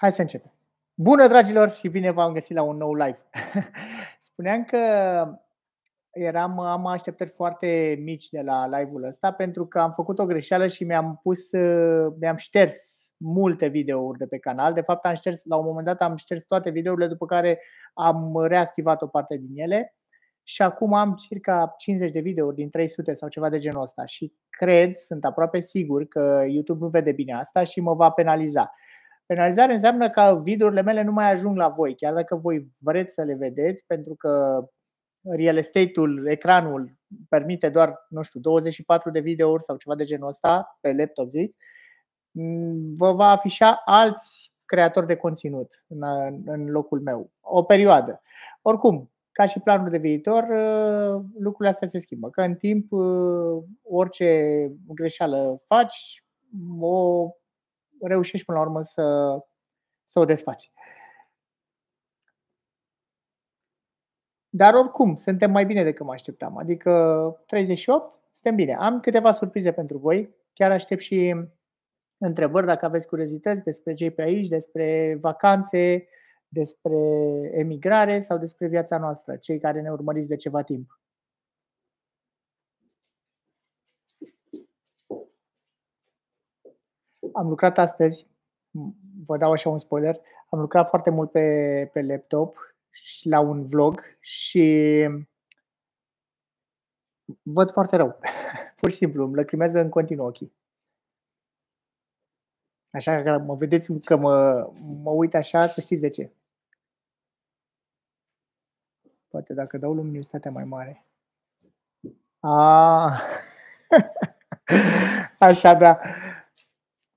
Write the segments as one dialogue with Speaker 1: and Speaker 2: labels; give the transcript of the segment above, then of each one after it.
Speaker 1: Hai să începem. Bună, dragilor, și bine v-am găsit la un nou live. Spuneam că eram, am așteptări foarte mici de la live-ul ăsta pentru că am făcut o greșeală și mi-am pus, mi-am șters multe videouri de pe canal. De fapt, am șters, la un moment dat am șters toate videourile, după care am reactivat o parte din ele și acum am circa 50 de videouri din 300 sau ceva de genul ăsta și cred, sunt aproape sigur că YouTube nu vede bine asta și mă va penaliza. Penalizare înseamnă că videourile mele nu mai ajung la voi, chiar dacă voi vreți să le vedeți, pentru că real estate-ul, ecranul permite doar, nu știu, 24 de videouri sau ceva de genul ăsta pe laptop, zic, vă va afișa alți creatori de conținut în, în locul meu, o perioadă. Oricum, ca și planul de viitor, lucrurile astea se schimbă. Că în timp, orice greșeală faci, o reușești până la urmă să, să o desfaci. Dar oricum, suntem mai bine decât mă așteptam. Adică 38, suntem bine. Am câteva surprize pentru voi. Chiar aștept și întrebări dacă aveți curiozități despre cei pe aici, despre vacanțe, despre emigrare sau despre viața noastră, cei care ne urmăriți de ceva timp. Am lucrat astăzi, vă dau așa un spoiler, am lucrat foarte mult pe, pe laptop și la un vlog și văd foarte rău. Pur și simplu, îmi lăcrimează în continuu ochii. Așa că mă vedeți că mă, mă uit așa, să știți de ce. Poate dacă dau luminositatea mai mare. A, așa da.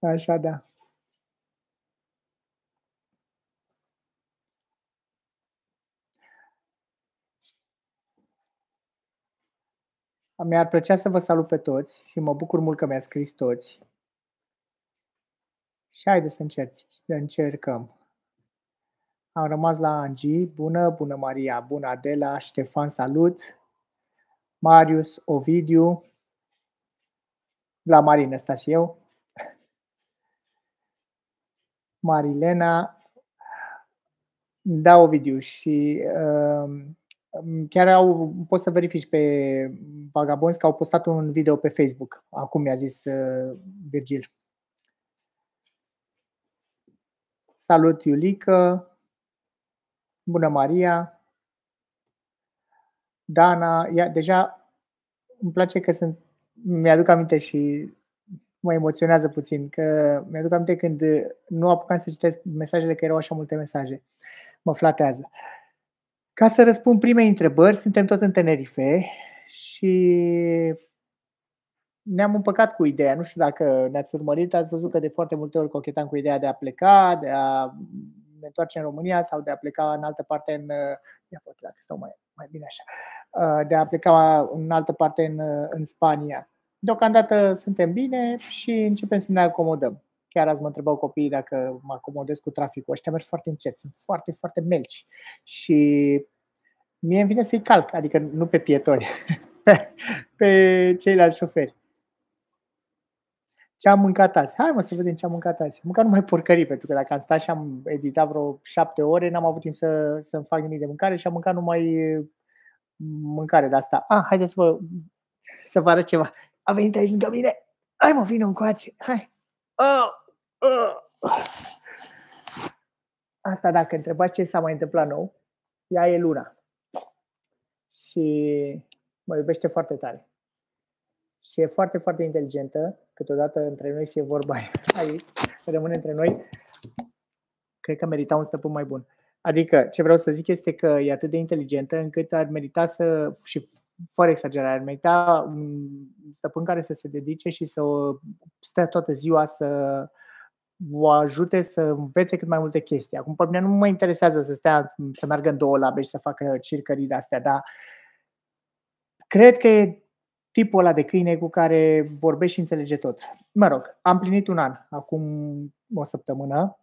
Speaker 1: Așa da. Mi-ar plăcea să vă salut pe toți și mă bucur mult că mi-a scris toți. Și haideți să, încerc, să încercăm. Am rămas la Angie. Bună, bună Maria, bună Adela, Ștefan, salut. Marius, Ovidiu. La Marin, ăsta eu. Marilena. Da, Ovidiu. Și uh, chiar au, poți să verifici pe Vagabonds că au postat un video pe Facebook. Acum mi-a zis uh, Virgil. Salut, Iulică! Bună, Maria! Dana, ia, deja îmi place că sunt, mi-aduc aminte și mă emoționează puțin, că mi-aduc aminte când nu apucam să citesc mesajele, că erau așa multe mesaje. Mă flatează. Ca să răspund primei întrebări, suntem tot în Tenerife și ne-am împăcat cu ideea. Nu știu dacă ne-ați urmărit, ați văzut că de foarte multe ori cochetam cu ideea de a pleca, de a ne întoarce în România sau de a pleca în altă parte în. Ia poate dacă stau mai, mai bine așa. De a pleca în altă parte în, în Spania. Deocamdată suntem bine și începem să ne acomodăm. Chiar azi mă întrebau copiii dacă mă acomodez cu traficul. Ăștia merg foarte încet, sunt foarte, foarte melci. Și mie îmi vine să-i calc, adică nu pe pietoni, pe, pe ceilalți șoferi. Ce am mâncat azi? Hai mă să vedem ce am mâncat azi. Am mâncat numai porcării, pentru că dacă am stat și am editat vreo șapte ore, n-am avut timp să, să-mi fac nimic de mâncare și am mâncat numai mâncare de asta. Ah, haideți să vă, să vă arăt ceva. A venit aici lângă mine. Hai mă, vină încoace. Hai. Oh, oh. Asta dacă întrebați ce s-a mai întâmplat nou, ea e Luna. Și mă iubește foarte tare și e foarte, foarte inteligentă, câteodată între noi fie vorba aici, rămâne între noi, cred că merita un stăpân mai bun. Adică, ce vreau să zic este că e atât de inteligentă încât ar merita să, și fără exagerare, ar merita un stăpân care să se dedice și să o stea toată ziua să o ajute să învețe cât mai multe chestii. Acum, pe mine nu mă interesează să stea, să meargă în două labe și să facă circării de astea, dar cred că e tipul ăla de câine cu care vorbești și înțelege tot. Mă rog, am plinit un an, acum o săptămână,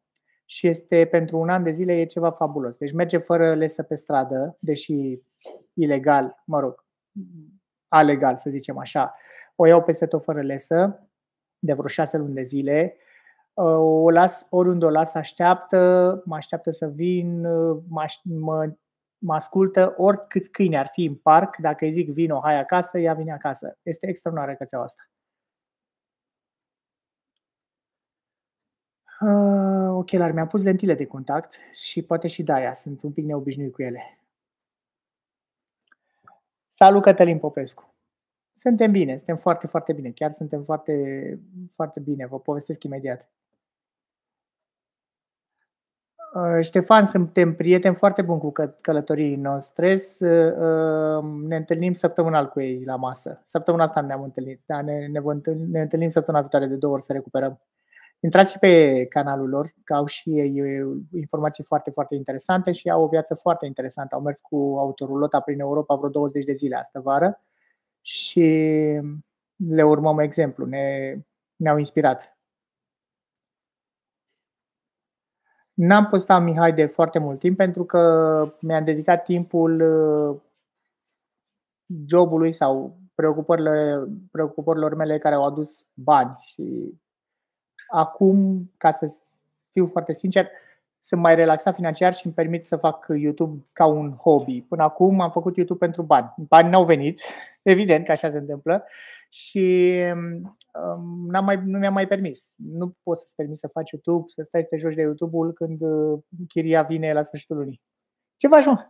Speaker 1: și este pentru un an de zile e ceva fabulos. Deci merge fără lesă pe stradă, deși ilegal, mă rog, alegal să zicem așa. O iau peste tot fără lesă, de vreo șase luni de zile. o las oriunde o las, așteaptă, mă așteaptă să vin, mă, mă, mă ascultă oricâți câini ar fi în parc, dacă îi zic vino, hai acasă, ea vine acasă. Este extraordinară cățeaua asta. Uh, ochelari, mi-am pus lentile de contact și poate și de aia sunt un pic neobișnuit cu ele. Salut Cătălin Popescu! Suntem bine, suntem foarte, foarte bine. Chiar suntem foarte, foarte bine. Vă povestesc imediat. Uh, Ștefan, suntem prieteni foarte buni cu călătorii noastre. Uh, ne întâlnim săptămânal cu ei la masă. Săptămâna asta ne-am întâlnit. Da, ne, ne, întâlnim, ne întâlnim săptămâna viitoare de două ori să recuperăm. Intrați și pe canalul lor, că au și ei informații foarte, foarte interesante și au o viață foarte interesantă. Au mers cu autorulota prin Europa vreo 20 de zile astă vară și le urmăm exemplu, ne, ne-au inspirat. N-am postat Mihai de foarte mult timp pentru că mi-am dedicat timpul uh, jobului sau preocupărilor, preocupărilor mele care au adus bani și acum, ca să fiu foarte sincer, sunt mai relaxat financiar și îmi permit să fac YouTube ca un hobby. Până acum am făcut YouTube pentru bani. Bani n-au venit, evident că așa se întâmplă și um, n-am mai, nu mi-am mai permis. Nu poți să-ți permis să faci YouTube, să stai să te joci de YouTube-ul când uh, chiria vine la sfârșitul lunii. Ce faci, mă?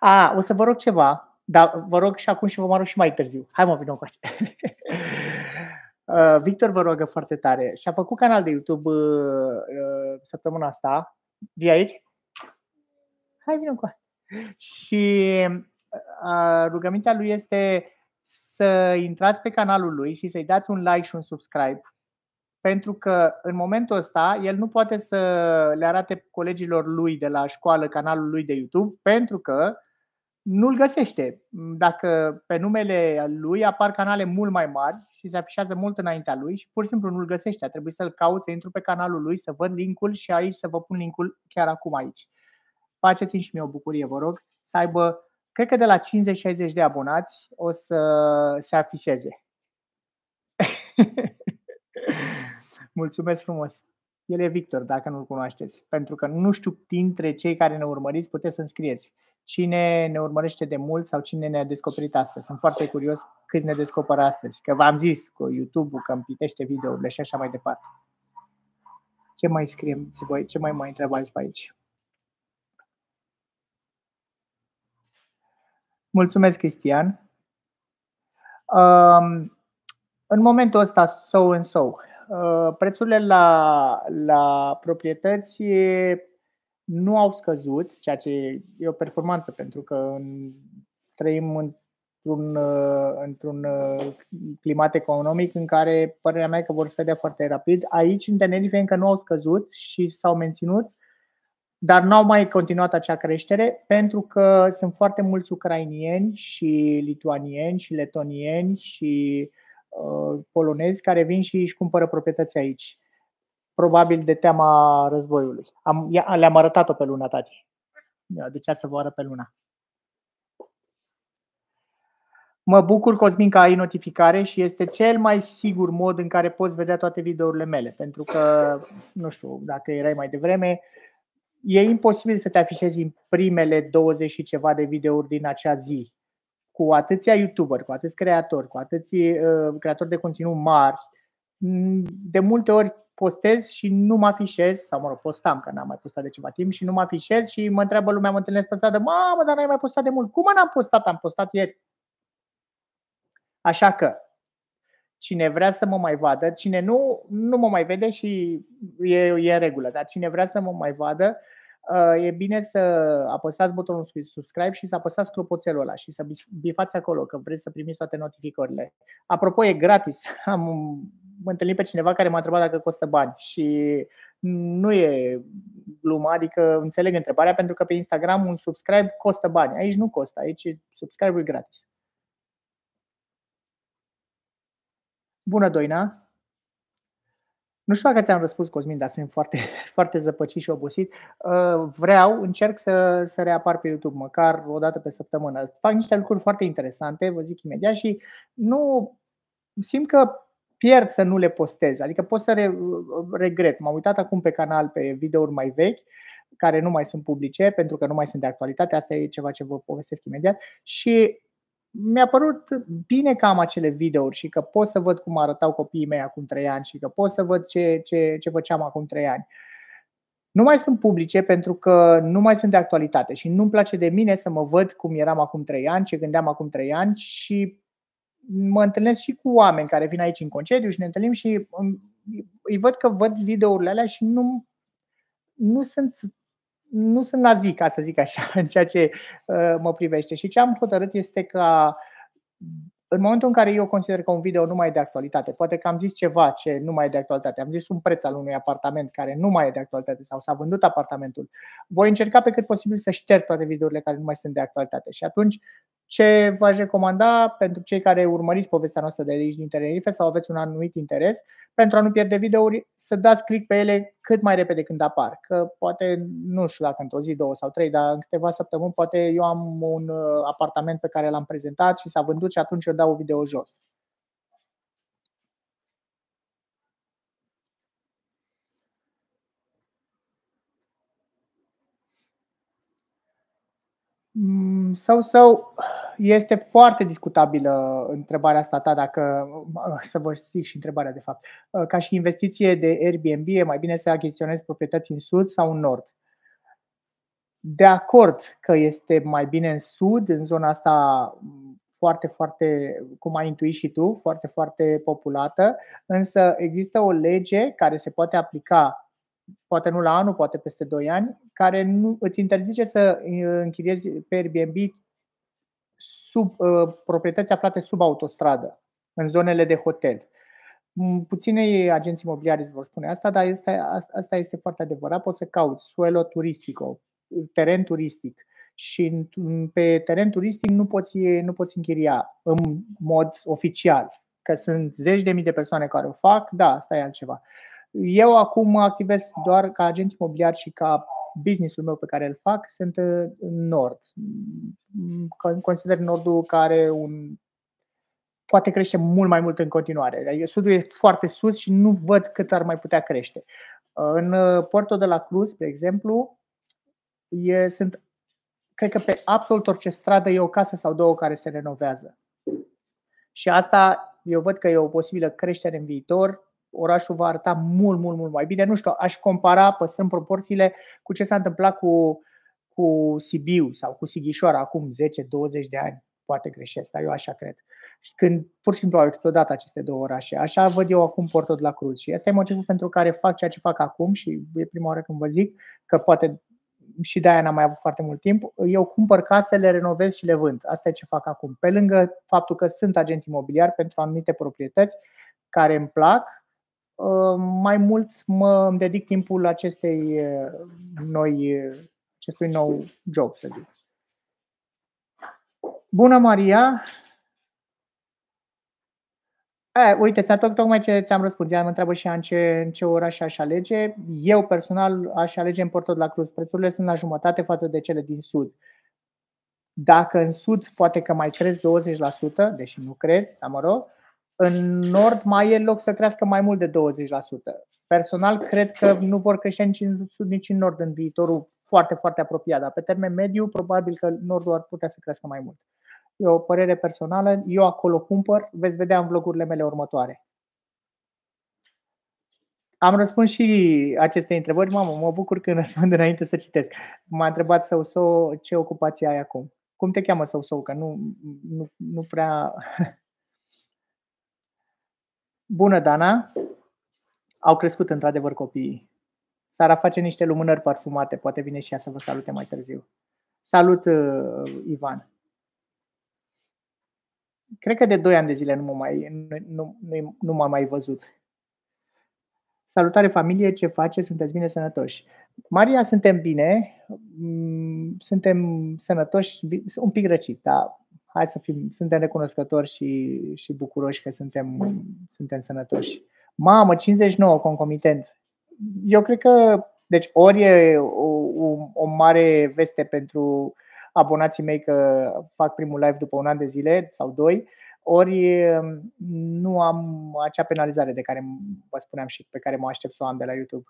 Speaker 1: A, o să vă rog ceva, dar vă rog și acum și vă mă rog și mai târziu. Hai mă, vină cu Uh, Victor vă roagă foarte tare și a făcut canal de YouTube uh, uh, săptămâna asta. Vii aici? Hai, vină cu Și rugămintea lui este să intrați pe canalul lui și să-i dați un like și un subscribe. Pentru că în momentul ăsta el nu poate să le arate colegilor lui de la școală canalul lui de YouTube pentru că nu-l găsește. Dacă pe numele lui apar canale mult mai mari și se afișează mult înaintea lui și pur și simplu nu-l găsește. A trebuit să-l caut, să intru pe canalul lui, să văd linkul și aici să vă pun linkul chiar acum aici. Faceți-mi și mie o bucurie, vă rog, să aibă, cred că de la 50-60 de abonați o să se afișeze. Mulțumesc frumos! El e Victor, dacă nu-l cunoașteți. Pentru că nu știu dintre cei care ne urmăriți, puteți să scrieți cine ne urmărește de mult sau cine ne-a descoperit astăzi. Sunt foarte curios câți ne descoperă astăzi. Că v-am zis cu YouTube-ul că îmi pitește videourile și așa mai departe. Ce mai scriem voi? Ce mai mai întrebați pe aici? Mulțumesc, Cristian. Um, în momentul ăsta, so and so, uh, prețurile la, la proprietăți nu au scăzut, ceea ce e o performanță pentru că trăim într-un, într-un climat economic în care părerea mea că vor scădea foarte rapid. Aici, în Tenerife, încă nu au scăzut și s-au menținut, dar nu au mai continuat acea creștere pentru că sunt foarte mulți ucrainieni și lituanieni și letonieni și uh, polonezi care vin și își cumpără proprietăți aici probabil de teama războiului. Am, le-am arătat-o pe luna, tati. De ce să vă arăt pe luna? Mă bucur, Cosmin, că ai notificare și este cel mai sigur mod în care poți vedea toate videourile mele. Pentru că, nu știu, dacă erai mai devreme, e imposibil să te afișezi în primele 20 și ceva de videouri din acea zi. Cu atâția YouTuber, cu atâți creatori, cu atâții uh, creatori de conținut mari. De multe ori postez și nu mă afișez, sau mă rog, postam, că n-am mai postat de ceva timp și nu mă afișez și mă întreabă lumea, mă întâlnesc pe stradă, mamă, dar n-ai mai postat de mult. Cum n-am postat? Am postat ieri. Așa că, cine vrea să mă mai vadă, cine nu, nu mă mai vede și e, e în regulă, dar cine vrea să mă mai vadă, uh, e bine să apăsați butonul subscribe și să apăsați clopoțelul ăla și să bifați acolo că vreți să primiți toate notificările. Apropo, e gratis. Am mă întâlnit pe cineva care m-a întrebat dacă costă bani și nu e glumă, adică înțeleg întrebarea pentru că pe Instagram un subscribe costă bani. Aici nu costă, aici subscribe-ul e gratis. Bună, Doina! Nu știu dacă ți-am răspuns, Cosmin, dar sunt foarte, foarte zăpăcit și obosit. Uh, vreau, încerc să, să reapar pe YouTube, măcar o dată pe săptămână. Fac niște lucruri foarte interesante, vă zic imediat, și nu simt că pierd să nu le postez. Adică pot să re- regret. M-am uitat acum pe canal pe videouri mai vechi care nu mai sunt publice pentru că nu mai sunt de actualitate. Asta e ceva ce vă povestesc imediat. Și mi-a părut bine că am acele videouri și că pot să văd cum arătau copiii mei acum 3 ani și că pot să văd ce, ce, ce făceam acum 3 ani. Nu mai sunt publice pentru că nu mai sunt de actualitate și nu-mi place de mine să mă văd cum eram acum 3 ani, ce gândeam acum 3 ani și mă întâlnesc și cu oameni care vin aici în concediu și ne întâlnim și îi văd că văd videourile alea și nu, nu sunt nu sunt nazi, ca să zic așa, în ceea ce uh, mă privește. Și ce am hotărât este ca în momentul în care eu consider că un video nu mai e de actualitate, poate că am zis ceva ce nu mai e de actualitate, am zis un preț al unui apartament care nu mai e de actualitate sau s-a vândut apartamentul, voi încerca pe cât posibil să șterg toate videourile care nu mai sunt de actualitate. Și atunci ce v-aș recomanda pentru cei care urmăriți povestea noastră de aici din Tenerife sau aveți un anumit interes, pentru a nu pierde videouri, să dați click pe ele cât mai repede când apar. Că poate, nu știu dacă într-o zi, două sau trei, dar în câteva săptămâni, poate eu am un uh, apartament pe care l-am prezentat și s-a vândut și atunci eu dau o video jos. Sau sau este foarte discutabilă întrebarea asta ta dacă să vă zic și întrebarea de fapt. Ca și investiție de Airbnb e mai bine să achiziționezi proprietăți în sud sau în nord? De acord că este mai bine în sud, în zona asta foarte, foarte, cum ai intuit și tu, foarte, foarte populată, însă există o lege care se poate aplica poate nu la anul, poate peste 2 ani, care nu îți interzice să uh, închiriezi pe Airbnb sub uh, proprietăți aflate sub autostradă, în zonele de hotel. Mm, puține agenții imobiliari îți vor spune asta, dar este, asta este foarte adevărat. Poți să cauți suelo turistico, teren turistic și pe teren turistic nu poți, nu poți închiria în mod oficial, că sunt zeci de mii de persoane care o fac, da, asta e altceva. Eu acum activez doar ca agent imobiliar și ca businessul meu pe care îl fac sunt în nord. Consider nordul care un poate crește mult mai mult în continuare. Adică sudul e foarte sus și nu văd cât ar mai putea crește. În Porto de la Cruz, de exemplu, e, sunt, cred că pe absolut orice stradă e o casă sau două care se renovează. Și asta eu văd că e o posibilă creștere în viitor orașul va arăta mult, mult, mult mai bine. Nu știu, aș compara, păstrând proporțiile, cu ce s-a întâmplat cu, cu Sibiu sau cu Sighișoara acum 10-20 de ani. Poate greșesc, dar eu așa cred. Când pur și simplu au explodat aceste două orașe. Așa văd eu acum Porto de la Cruz. Și asta e motivul pentru care fac ceea ce fac acum și e prima oară când vă zic că poate și de-aia n-am mai avut foarte mult timp, eu cumpăr case, le renovez și le vând. Asta e ce fac acum. Pe lângă faptul că sunt agent imobiliar pentru anumite proprietăți care îmi plac, Uh, mai mult mă dedic timpul acestei uh, noi, uh, acestui nou job, să zic. Bună, Maria! E, uite, ți-am tot, tocmai ce ți-am răspuns. Ea mă întreabă și ea în ce, în ce oraș aș alege. Eu, personal, aș alege în Porto de la Cruz. Prețurile sunt la jumătate față de cele din Sud. Dacă în Sud poate că mai crezi 20%, deși nu cred, dar mă rog, în nord mai e loc să crească mai mult de 20%. Personal, cred că nu vor crește nici în sud, nici în nord în viitorul foarte, foarte apropiat, dar pe termen mediu, probabil că nordul ar putea să crească mai mult. E o părere personală, eu acolo cumpăr, veți vedea în vlogurile mele următoare. Am răspuns și aceste întrebări. Mamă, mă bucur că răspund înainte să citesc. M-a întrebat sau so ce ocupație ai acum. Cum te cheamă sau so Că nu, nu, nu prea Bună, Dana! Au crescut într-adevăr copiii. Sara face niște lumânări parfumate, poate vine și ea să vă salute mai târziu. Salut, uh, Ivan! Cred că de 2 ani de zile nu, mă mai, nu, nu, nu m-am mai văzut. Salutare familie, ce face? Sunteți bine sănătoși? Maria, suntem bine, mm, suntem sănătoși, un pic răcit, dar hai să fim, suntem recunoscători și, și bucuroși că suntem, suntem sănătoși. Mamă, 59 concomitent. Eu cred că, deci ori e o, o, o mare veste pentru abonații mei că fac primul live după un an de zile sau doi, ori nu am acea penalizare de care vă spuneam și pe care mă aștept să o am de la YouTube.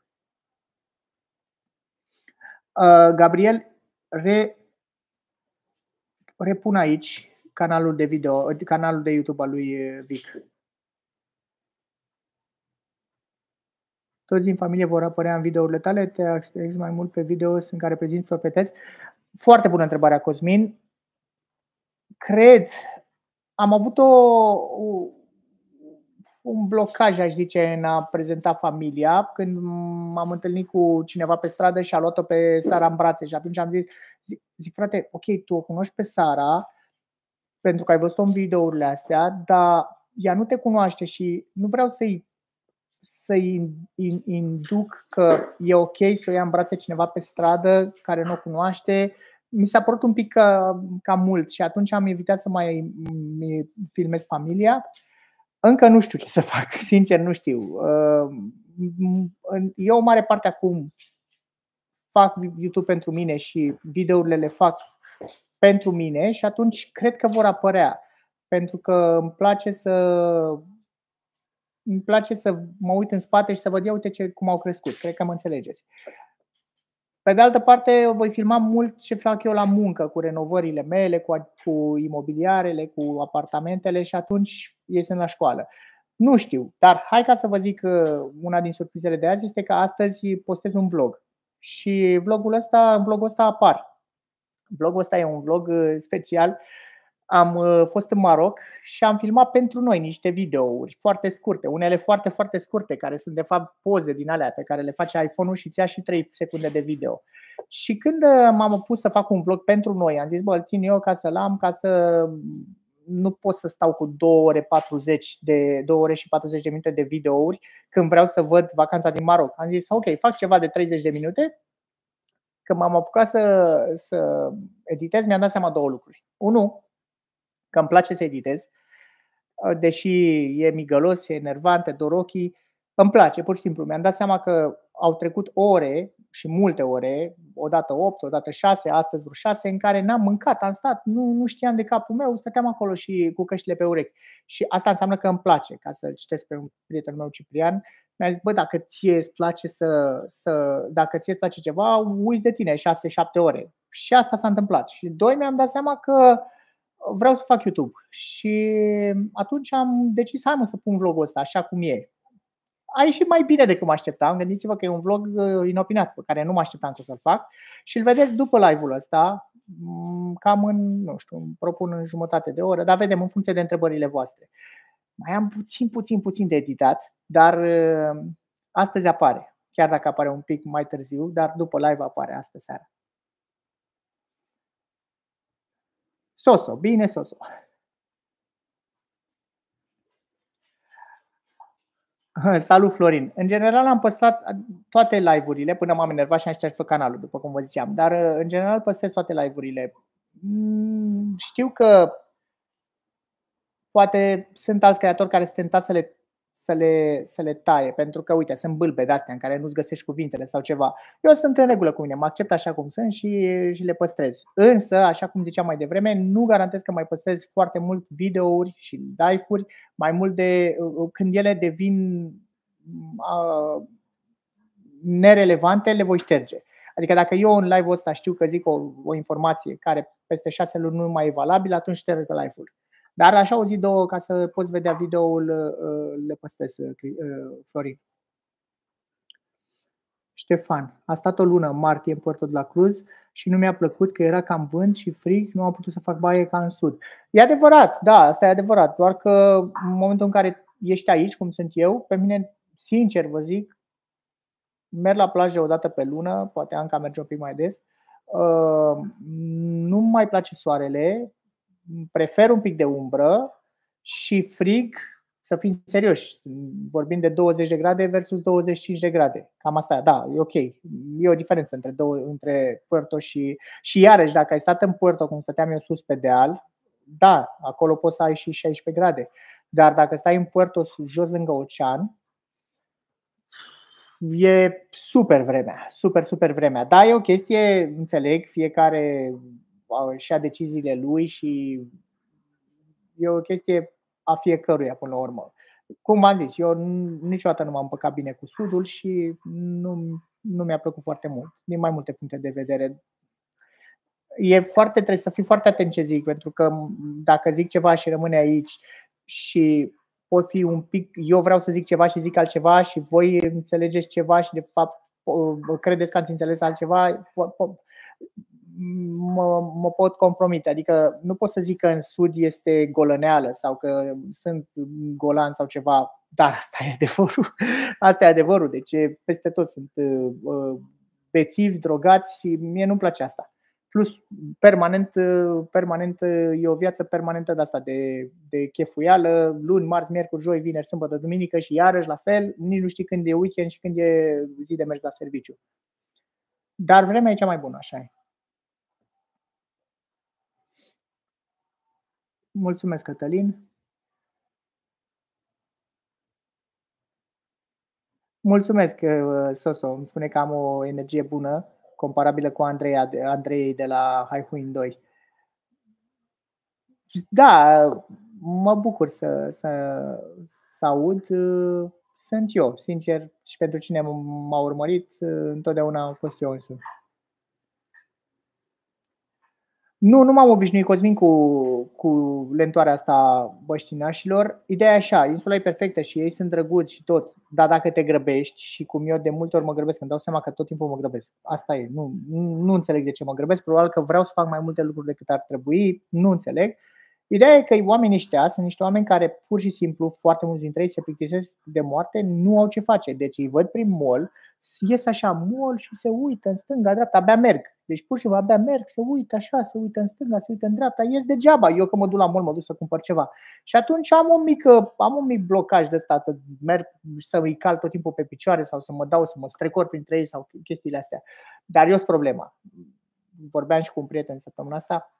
Speaker 1: Uh, Gabriel, re, repun aici canalul de video, canalul de YouTube al lui Vic. Toți din familie vor apărea în videourile tale, te axezi mai mult pe video în care prezinți proprietăți. Foarte bună întrebarea, Cosmin. Cred, am avut o, un blocaj, aș zice, în a prezenta familia. Când m-am întâlnit cu cineva pe stradă și a luat-o pe Sara în brațe și atunci am zis, zic, zic frate, ok, tu o cunoști pe Sara pentru că ai văzut-o în videourile astea, dar ea nu te cunoaște și nu vreau să-i să-i induc că e ok să o ia în brațe cineva pe stradă care nu o cunoaște. Mi s-a părut un pic ca, ca mult și atunci am evitat să mai filmez familia. Încă nu știu ce să fac, sincer nu știu. Uh, eu o mare parte acum fac YouTube pentru mine și videourile le fac pentru mine și atunci cred că vor apărea. Pentru că îmi place să îmi place să mă uit în spate și să văd, ia uite ce, cum au crescut. Cred că mă înțelegeți. Pe de altă parte, voi filma mult ce fac eu la muncă, cu renovările mele, cu, cu imobiliarele, cu apartamentele și atunci ei sunt la școală. Nu știu, dar hai ca să vă zic că una din surprizele de azi este că astăzi postez un vlog. Și vlogul ăsta, în vlogul ăsta apar. Vlogul ăsta e un vlog uh, special am uh, fost în Maroc și am filmat pentru noi niște videouri foarte scurte, unele foarte, foarte scurte, care sunt de fapt poze din alea pe care le face iPhone-ul și îți ia și 3 secunde de video. Și când uh, m-am pus să fac un vlog pentru noi, am zis, bă, îl țin eu ca să-l am, ca să nu pot să stau cu 2 ore 40 de 2 ore și 40 de minute de videouri când vreau să văd vacanța din Maroc. Am zis, ok, fac ceva de 30 de minute. Când m-am apucat să, să editez, mi-am dat seama două lucruri. Unu, că îmi place să editez, uh, deși e migălos, e enervant, e dor ochii, îmi place, pur și simplu. Mi-am dat seama că au trecut ore și multe ore, odată 8, odată 6, astăzi vreo 6, în care n-am mâncat, am stat, nu, nu știam de capul meu, stăteam acolo și cu căștile pe urechi. Și asta înseamnă că îmi place, ca să citesc pe un prieten meu Ciprian, mi-a zis, bă, dacă ție îți place să, să dacă ție îți place ceva, uiți de tine 6-7 ore. Și asta s-a întâmplat. Și doi, mi-am dat seama că vreau să fac YouTube. Și atunci am decis, hai mă să pun vlogul ăsta așa cum e. A ieșit mai bine decât mă așteptam. Gândiți-vă că e un vlog uh, inopinat pe care nu mă așteptam că să-l fac și îl vedeți după live-ul ăsta, mm, cam în, nu știu, îmi propun în jumătate de oră, dar vedem în funcție de întrebările voastre. Mai am puțin, puțin, puțin de editat, dar uh, astăzi apare. Chiar dacă apare un pic mai târziu, dar după live apare astă seara. Soso, bine Soso. Salut Florin. În general am păstrat toate live-urile până m-am enervat și am șters pe canalul, după cum vă ziceam, dar în general păstrez toate live-urile. Mm, știu că poate sunt alți creatori care sunt tentați să le să le, să le taie, pentru că, uite, sunt bâlbe de astea în care nu-ți găsești cuvintele sau ceva. Eu sunt în regulă cu mine, mă accept așa cum sunt și, și le păstrez. Însă, așa cum ziceam mai devreme, nu garantez că mai păstrez foarte mult videouri și live-uri, mai mult de când ele devin uh, nerelevante, le voi șterge. Adică dacă eu în live-ul ăsta știu că zic o, o informație care peste șase luni nu mai e valabilă, atunci șterg live-ul. Dar așa o zi, două, ca să poți vedea videoul, uh, le păstrez, uh, uh, Florin. Ștefan, a stat o lună în martie în Puerto de la Cruz și nu mi-a plăcut că era cam vânt și frig, nu am putut să fac baie ca în sud. E adevărat, da, asta e adevărat, doar că în momentul în care ești aici, cum sunt eu, pe mine, sincer vă zic, merg la plajă o dată pe lună, poate Anca merge un pic mai des, nu mai place soarele, prefer un pic de umbră și frig, să fim serioși, vorbim de 20 de grade versus 25 de grade. Cam asta, da, e ok. E o diferență între, două, între Puerto și... Și iarăși, dacă ai stat în Puerto, cum stăteam eu sus pe deal, da, acolo poți să ai și 16 grade. Dar dacă stai în Puerto jos lângă ocean, e super vremea, super, super vremea. Da, e o chestie, înțeleg, fiecare și-a deciziile lui și e o chestie a fiecăruia până la urmă. Cum v-am zis, eu niciodată nu m-am împăcat bine cu Sudul și nu, nu mi-a plăcut foarte mult, din mai multe puncte de vedere. E foarte, trebuie să fii foarte atent ce zic, pentru că dacă zic ceva și rămâne aici și pot fi un pic, eu vreau să zic ceva și zic altceva și voi înțelegeți ceva și de fapt credeți că ați înțeles altceva, mă, mă pot compromite. Adică nu pot să zic că în sud este golăneală sau că sunt golan sau ceva, dar asta e adevărul. Asta e adevărul. Deci peste tot sunt uh, bețivi, drogați și mie nu-mi place asta. Plus, permanent, permanent e o viață permanentă de asta, de, de chefuială, luni, marți, miercuri, joi, vineri, sâmbătă, duminică și iarăși la fel, nici nu știi când e weekend și când e zi de mers la serviciu. Dar vremea e cea mai bună, așa e. Mulțumesc, Cătălin. Mulțumesc, uh, Soso. Îmi spune că am o energie bună, comparabilă cu Andrei, Andrei de la Haihuin 2. Da, mă bucur să, să, să aud. Sunt eu, sincer, și pentru cine m-a urmărit, întotdeauna am fost eu însumi. Nu, nu m-am obișnuit, Cosmin, cu, cu lentoarea asta băștinașilor. Ideea e așa, insula e perfectă și ei sunt drăguți și tot, dar dacă te grăbești și cum eu de multe ori mă grăbesc, îmi dau seama că tot timpul mă grăbesc. Asta e, nu, nu înțeleg de ce mă grăbesc, probabil că vreau să fac mai multe lucruri decât ar trebui, nu înțeleg. Ideea e că oamenii ăștia sunt niște oameni care pur și simplu, foarte mulți dintre ei se plictisesc de moarte, nu au ce face. Deci îi văd prin mall, ies așa mall și se uită în stânga, dreapta, abia merg. Deci pur și simplu abia merg, se uită așa, se uită în stânga, se uită în dreapta, ies degeaba. Eu că mă duc la mall, mă duc să cumpăr ceva. Și atunci am un mic, am un mic blocaj de ăsta, să merg să îi cal tot timpul pe picioare sau să mă dau, să mă strecor printre ei sau chestiile astea. Dar eu sunt problema. Vorbeam și cu un prieten săptămâna asta,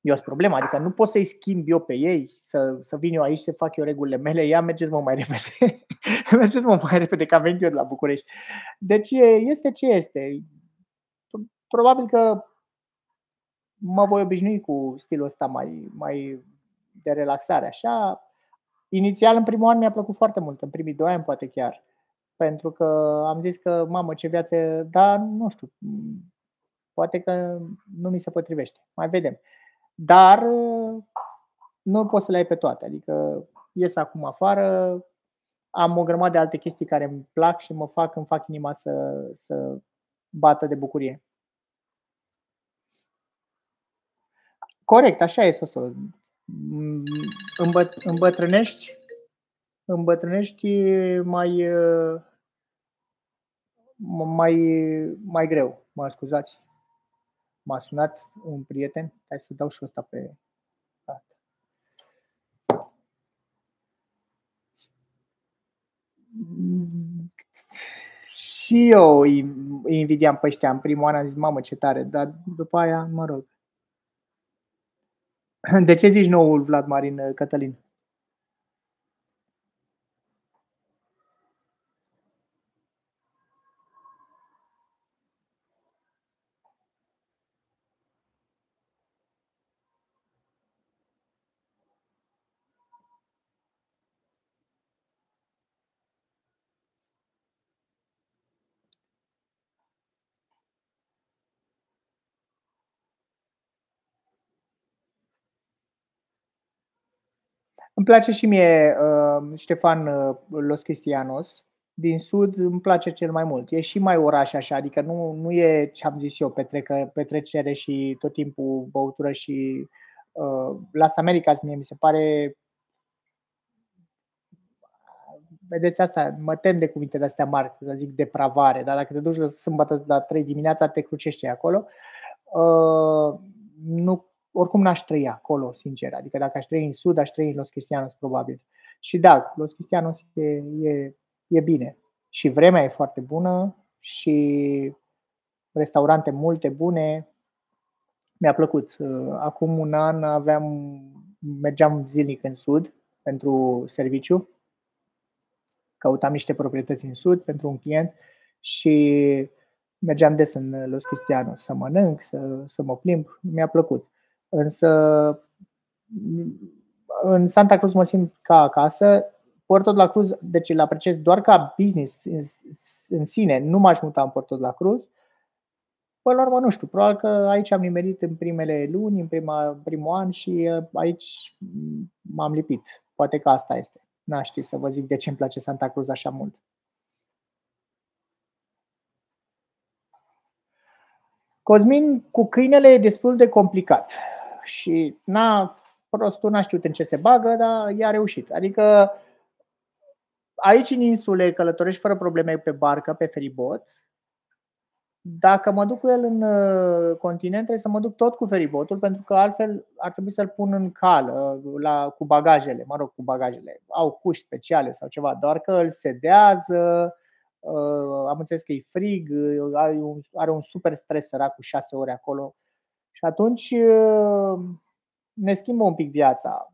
Speaker 1: eu sunt problema, adică nu pot să-i schimb eu pe ei, să, să vin eu aici să fac eu regulile mele, ia mergeți mă mai repede, mergeți mă mai repede că am venit eu de la București. Deci este ce este. Probabil că mă voi obișnui cu stilul ăsta mai, mai de relaxare. Așa, inițial în primul an mi-a plăcut foarte mult, în primii doi ani poate chiar, pentru că am zis că, mamă, ce viață, dar nu știu, poate că nu mi se potrivește. Mai vedem. Dar nu poți să le ai pe toate. Adică ies acum afară, am o grămadă de alte chestii care îmi plac și mă fac, îmi fac inima să, să bată de bucurie. Corect, așa e, Soso. Îmbăt, îmbătrânești, îmbătrânești mai, mai, mai greu, mă scuzați. M-a sunat un prieten, hai să dau și ăsta pe dată. Și eu îi invidiam pe ăștia în primul an, am zis, mamă ce tare, dar după aia, mă rog. De ce zici noul Vlad Marin Cătălin? Îmi place și mie uh, Ștefan uh, Los Cristianos. Din sud îmi place cel mai mult. E și mai oraș așa, adică nu, nu e ce am zis eu, petrecă, petrecere și tot timpul băutură și uh, Las Americas mie mi se pare vedeți asta, mă tem de cuvinte de astea mari, să zic depravare, dar dacă te duci la sâmbătă la 3 dimineața, te crucește acolo. Uh, nu oricum n-aș trăi acolo, sincer. Adică dacă aș trăi în sud, aș trăi în Los Cristianos, probabil. Și da, Los Cristianos e, e, e bine. Și vremea e foarte bună și restaurante multe bune. Mi-a plăcut. Acum un an aveam, mergeam zilnic în sud pentru serviciu. Căutam niște proprietăți în sud pentru un client și mergeam des în Los Cristianos să mănânc, să, să mă plimb. Mi-a plăcut. Însă în Santa Cruz mă simt ca acasă. Puerto de la Cruz, deci îl apreciez doar ca business în sine, nu m-aș muta în Puerto de la Cruz. Până la urmă, nu știu, probabil că aici am nimerit în primele luni, în prima, primul an și uh, aici m-am lipit. Poate că asta este. N-aș ști să vă zic de ce îmi place Santa Cruz așa mult. Cosmin, cu câinele e destul de complicat și n-a, prostul n-a știut în ce se bagă, dar i-a reușit. Adică aici în insule călătorești fără probleme pe barcă, pe feribot. Dacă mă duc cu el în uh, continent, trebuie să mă duc tot cu feribotul, pentru că altfel ar trebui să-l pun în cal la, cu bagajele, mă rog, cu bagajele. Au cuști speciale sau ceva, doar că îl sedează, uh, am înțeles că e frig, are un, are un super stres sărac cu șase ore acolo. Și atunci uh, ne schimbă un pic viața.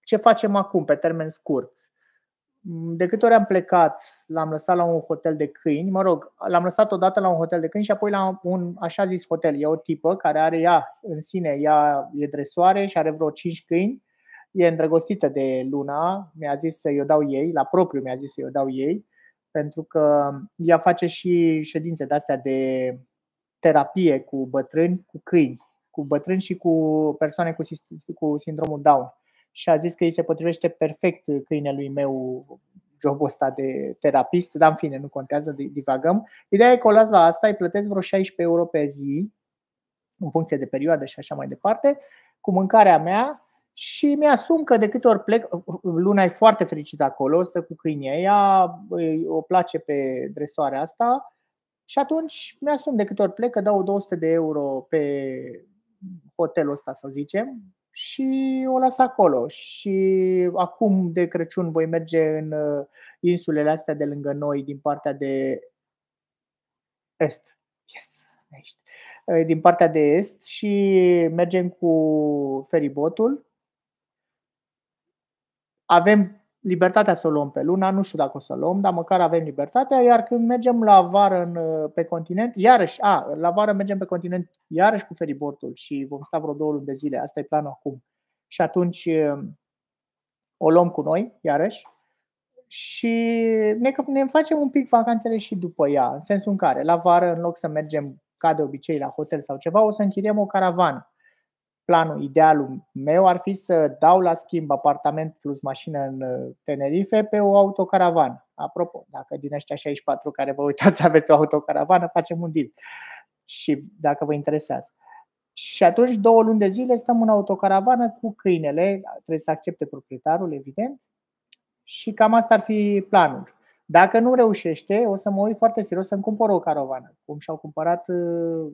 Speaker 1: Ce facem acum, pe termen scurt? De câte ori am plecat, l-am lăsat la un hotel de câini, mă rog, l-am lăsat odată la un hotel de câini și apoi la un așa zis hotel. E o tipă care are ea în sine, ea e dresoare și are vreo 5 câini, e îndrăgostită de Luna, mi-a zis să-i o dau ei, la propriu mi-a zis să-i o dau ei, pentru că ea face și ședințe de astea de terapie cu bătrâni, cu câini, cu bătrâni și cu persoane cu, cu sindromul Down și a zis că îi se potrivește perfect câinelui meu jobul ăsta de terapist, dar în fine, nu contează, divagăm. Ideea e că o las la asta, îi plătesc vreo 16 euro pe zi, în funcție de perioadă și așa mai departe, cu mâncarea mea și mi-asum că de câte ori plec, luna e foarte fericită acolo, stă cu câinii ea, o place pe dresoarea asta și atunci mi-asum de câte ori plec că dau 200 de euro pe hotelul ăsta, să zicem, și o las acolo. Și acum de Crăciun voi merge în uh, insulele astea de lângă noi, din partea de est. Yes, ești. Uh, din partea de est și mergem cu feribotul. Avem libertatea să o luăm pe luna, nu știu dacă o să o luăm, dar măcar avem libertatea, iar când mergem la vară în, pe continent, iarăși, a, la vară mergem pe continent iarăși cu feribotul și vom sta vreo două luni de zile, asta e planul acum. Și atunci um, o luăm cu noi, iarăși, și ne, ne facem un pic vacanțele și după ea, în sensul în care, la vară, în loc să mergem ca de obicei la hotel sau ceva, o să închiriem o caravană planul, idealul meu ar fi să dau la schimb apartament plus mașină în uh, Tenerife pe o autocaravană. Apropo, dacă din ăștia 64 care vă uitați aveți o autocaravană, facem un deal. Și dacă vă interesează. Și atunci două luni de zile stăm în autocaravană cu câinele, trebuie să accepte proprietarul, evident, și cam asta ar fi planul. Dacă nu reușește, o să mă uit foarte serios să-mi cumpăr o caravană, cum și-au cumpărat uh,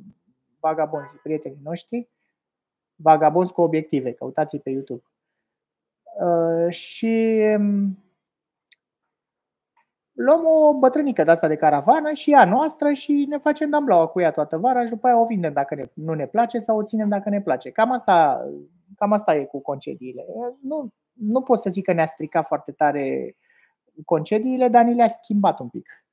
Speaker 1: vagabonzii, prietenii noștri, Vagabonzi cu obiective, căutați pe YouTube. Uh, și um, luăm o bătrânică de asta de caravană și ea noastră și ne facem damblaua cu ea toată vara și după aia o vindem dacă ne, nu ne place sau o ținem dacă ne place. Cam asta, cam asta e cu concediile. Nu, nu pot să zic că ne-a stricat foarte tare concediile, dar ni le-a schimbat un pic.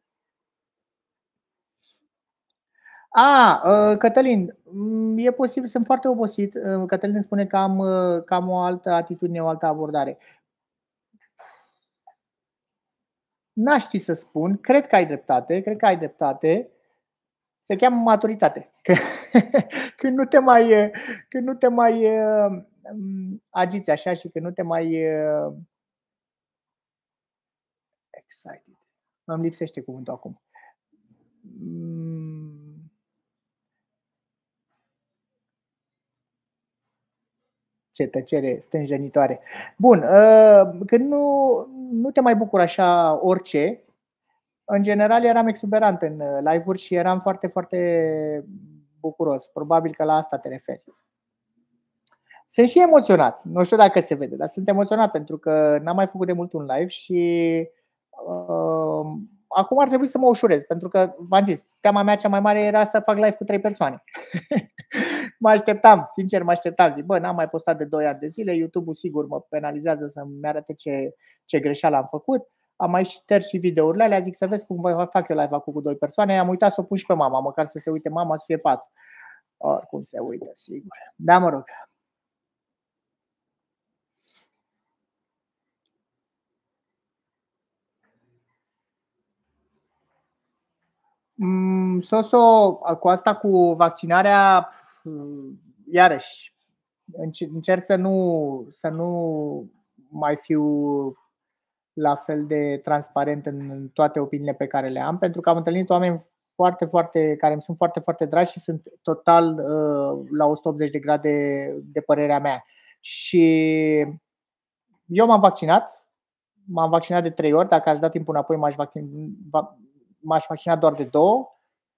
Speaker 1: A, uh, Cătălin, mm, e posibil, sunt foarte obosit. Uh, Cătălin îmi spune că am, uh, că am o altă atitudine, o altă abordare. N-aș ști să spun, cred că ai dreptate, cred că ai dreptate. Se cheamă maturitate. Când nu te mai, când nu te mai mm, agiți așa și când nu te mai excited. Îmi lipsește cuvântul acum ce tăcere stânjenitoare. Bun, ă, când nu, nu te mai bucur așa orice, în general eram exuberant în ă, live-uri și eram foarte, foarte bucuros. Probabil că la asta te referi. Sunt și emoționat. Nu știu dacă se vede, dar sunt emoționat pentru că n-am mai făcut de mult un live și uh, acum ar trebui să mă ușurez, pentru că, v-am zis, teama mea cea mai mare era să fac live cu trei persoane. mă așteptam, sincer mă așteptam, zic, bă, n-am mai postat de 2 ani de zile, YouTube-ul sigur mă penalizează să-mi arate ce, ce greșeală am făcut. Am mai șters și videourile alea, zic să vezi cum voi fac eu live acum cu doi persoane. Am uitat să o pun și pe mama, măcar să se uite mama, să fie patru. Oricum se uită, sigur. Da, mă rog. So-so, cu asta cu vaccinarea, mm, iarăși, încerc să nu, să nu mai fiu la fel de transparent în toate opiniile pe care le am, pentru că am întâlnit oameni foarte, foarte, care îmi sunt foarte, foarte dragi și sunt total uh, la 180 de grade de părerea mea. Și eu m-am vaccinat, m-am vaccinat de trei ori, dacă aș da timpul înapoi m-aș vaccina, m-aș vaccina doar de două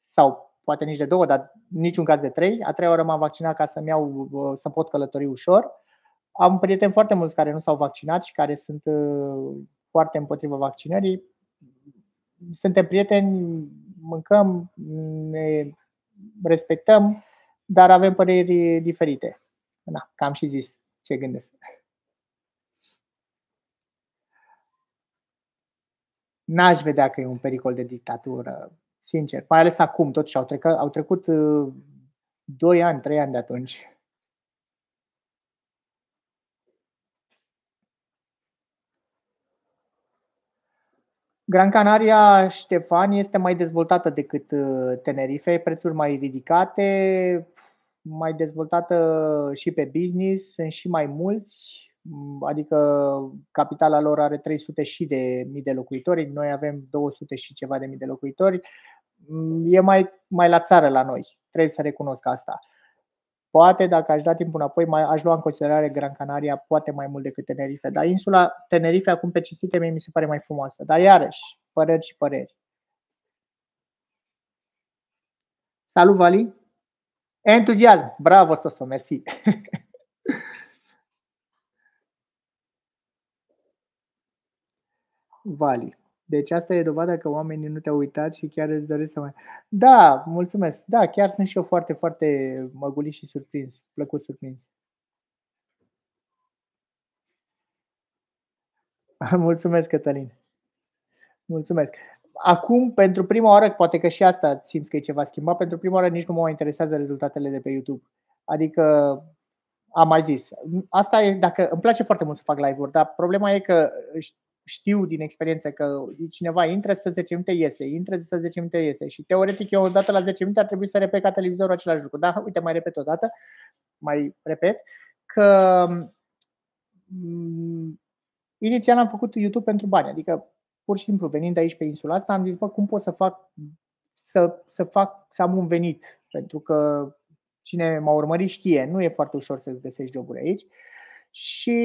Speaker 1: sau poate nici de două, dar niciun caz de trei. A treia oră m-am vaccinat ca să-mi iau, uh, să pot călători ușor. Am prieteni foarte mulți care nu s-au vaccinat și care sunt uh, foarte împotriva vaccinării. Suntem prieteni, mâncăm, ne respectăm, dar avem păreri diferite. Na, cam și zis ce gândesc. N-aș vedea că e un pericol de dictatură, sincer. Mai ales acum, totuși au trecut, au trecut 2 uh, ani, 3 ani de atunci. Gran Canaria, Ștefan, este mai dezvoltată decât uh, Tenerife, prețuri mai ridicate, mai dezvoltată și pe business, sunt și mai mulți, mm, adică capitala lor are 300 și de mii de locuitori, noi avem 200 și ceva de mii de locuitori. Mm, e mai, mai la țară la noi, trebuie să recunosc asta. Poate, dacă aș da timpul înapoi, mai aș lua în considerare Gran Canaria, poate mai mult decât Tenerife. Dar insula Tenerife, acum pe cinstite, mie mi se pare mai frumoasă. Dar iarăși, păreri și păreri. Salut, Vali! Entuziasm! Bravo, Soso, mersi! Vali. Deci asta e dovada că oamenii nu te-au uitat și chiar îți doresc să mai... Da, mulțumesc. Da, chiar sunt și eu foarte, foarte măgulit și surprins. Plăcut surprins. Mulțumesc, Cătălin. Mulțumesc. Acum, pentru prima oară, poate că și asta simți că e ceva schimbat, pentru prima oară nici nu mă mai interesează rezultatele de pe YouTube. Adică, am mai zis, asta e, dacă îmi place foarte mult să fac live-uri, dar problema e că știu din experiență că cineva intră, stă 10 minute, iese, intră, stă 10 minute, iese. Și teoretic eu odată la 10 minute ar trebui să repet ca televizorul același lucru. Dar uite, mai repet o dată, mai repet, că mm, inițial am făcut YouTube pentru bani, adică pur și simplu venind aici pe insula asta am zis, bă, cum pot să fac să, să fac să am un venit, pentru că cine m-a urmărit știe, nu e foarte ușor să-ți găsești joburi aici. Și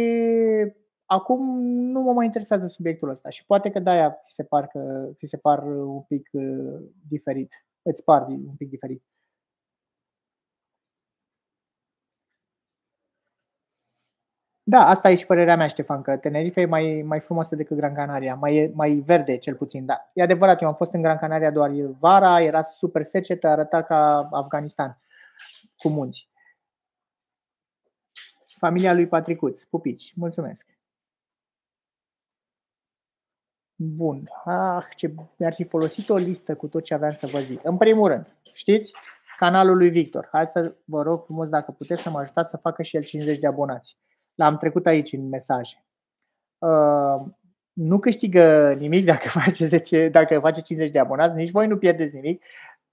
Speaker 1: Acum nu mă mai interesează subiectul ăsta și poate că de-aia ți se par, că, ți se par un pic uh, diferit. Îți par un pic diferit. Da, asta e și părerea mea, Ștefan, că Tenerife e mai, mai frumoasă decât Gran Canaria, mai, mai verde cel puțin, da. E adevărat, eu am fost în Gran Canaria doar vara, era super secetă, arăta ca Afganistan, cu munți. Familia lui Patricuț, pupici, mulțumesc. Bun. Ah, ce mi-ar fi folosit o listă cu tot ce aveam să vă zic. În primul rând, știți? Canalul lui Victor. Hai să vă rog frumos dacă puteți să mă ajutați să facă și el 50 de abonați. L-am trecut aici în mesaje. Uh, nu câștigă nimic dacă face, 10, dacă face 50 de abonați, nici voi nu pierdeți nimic.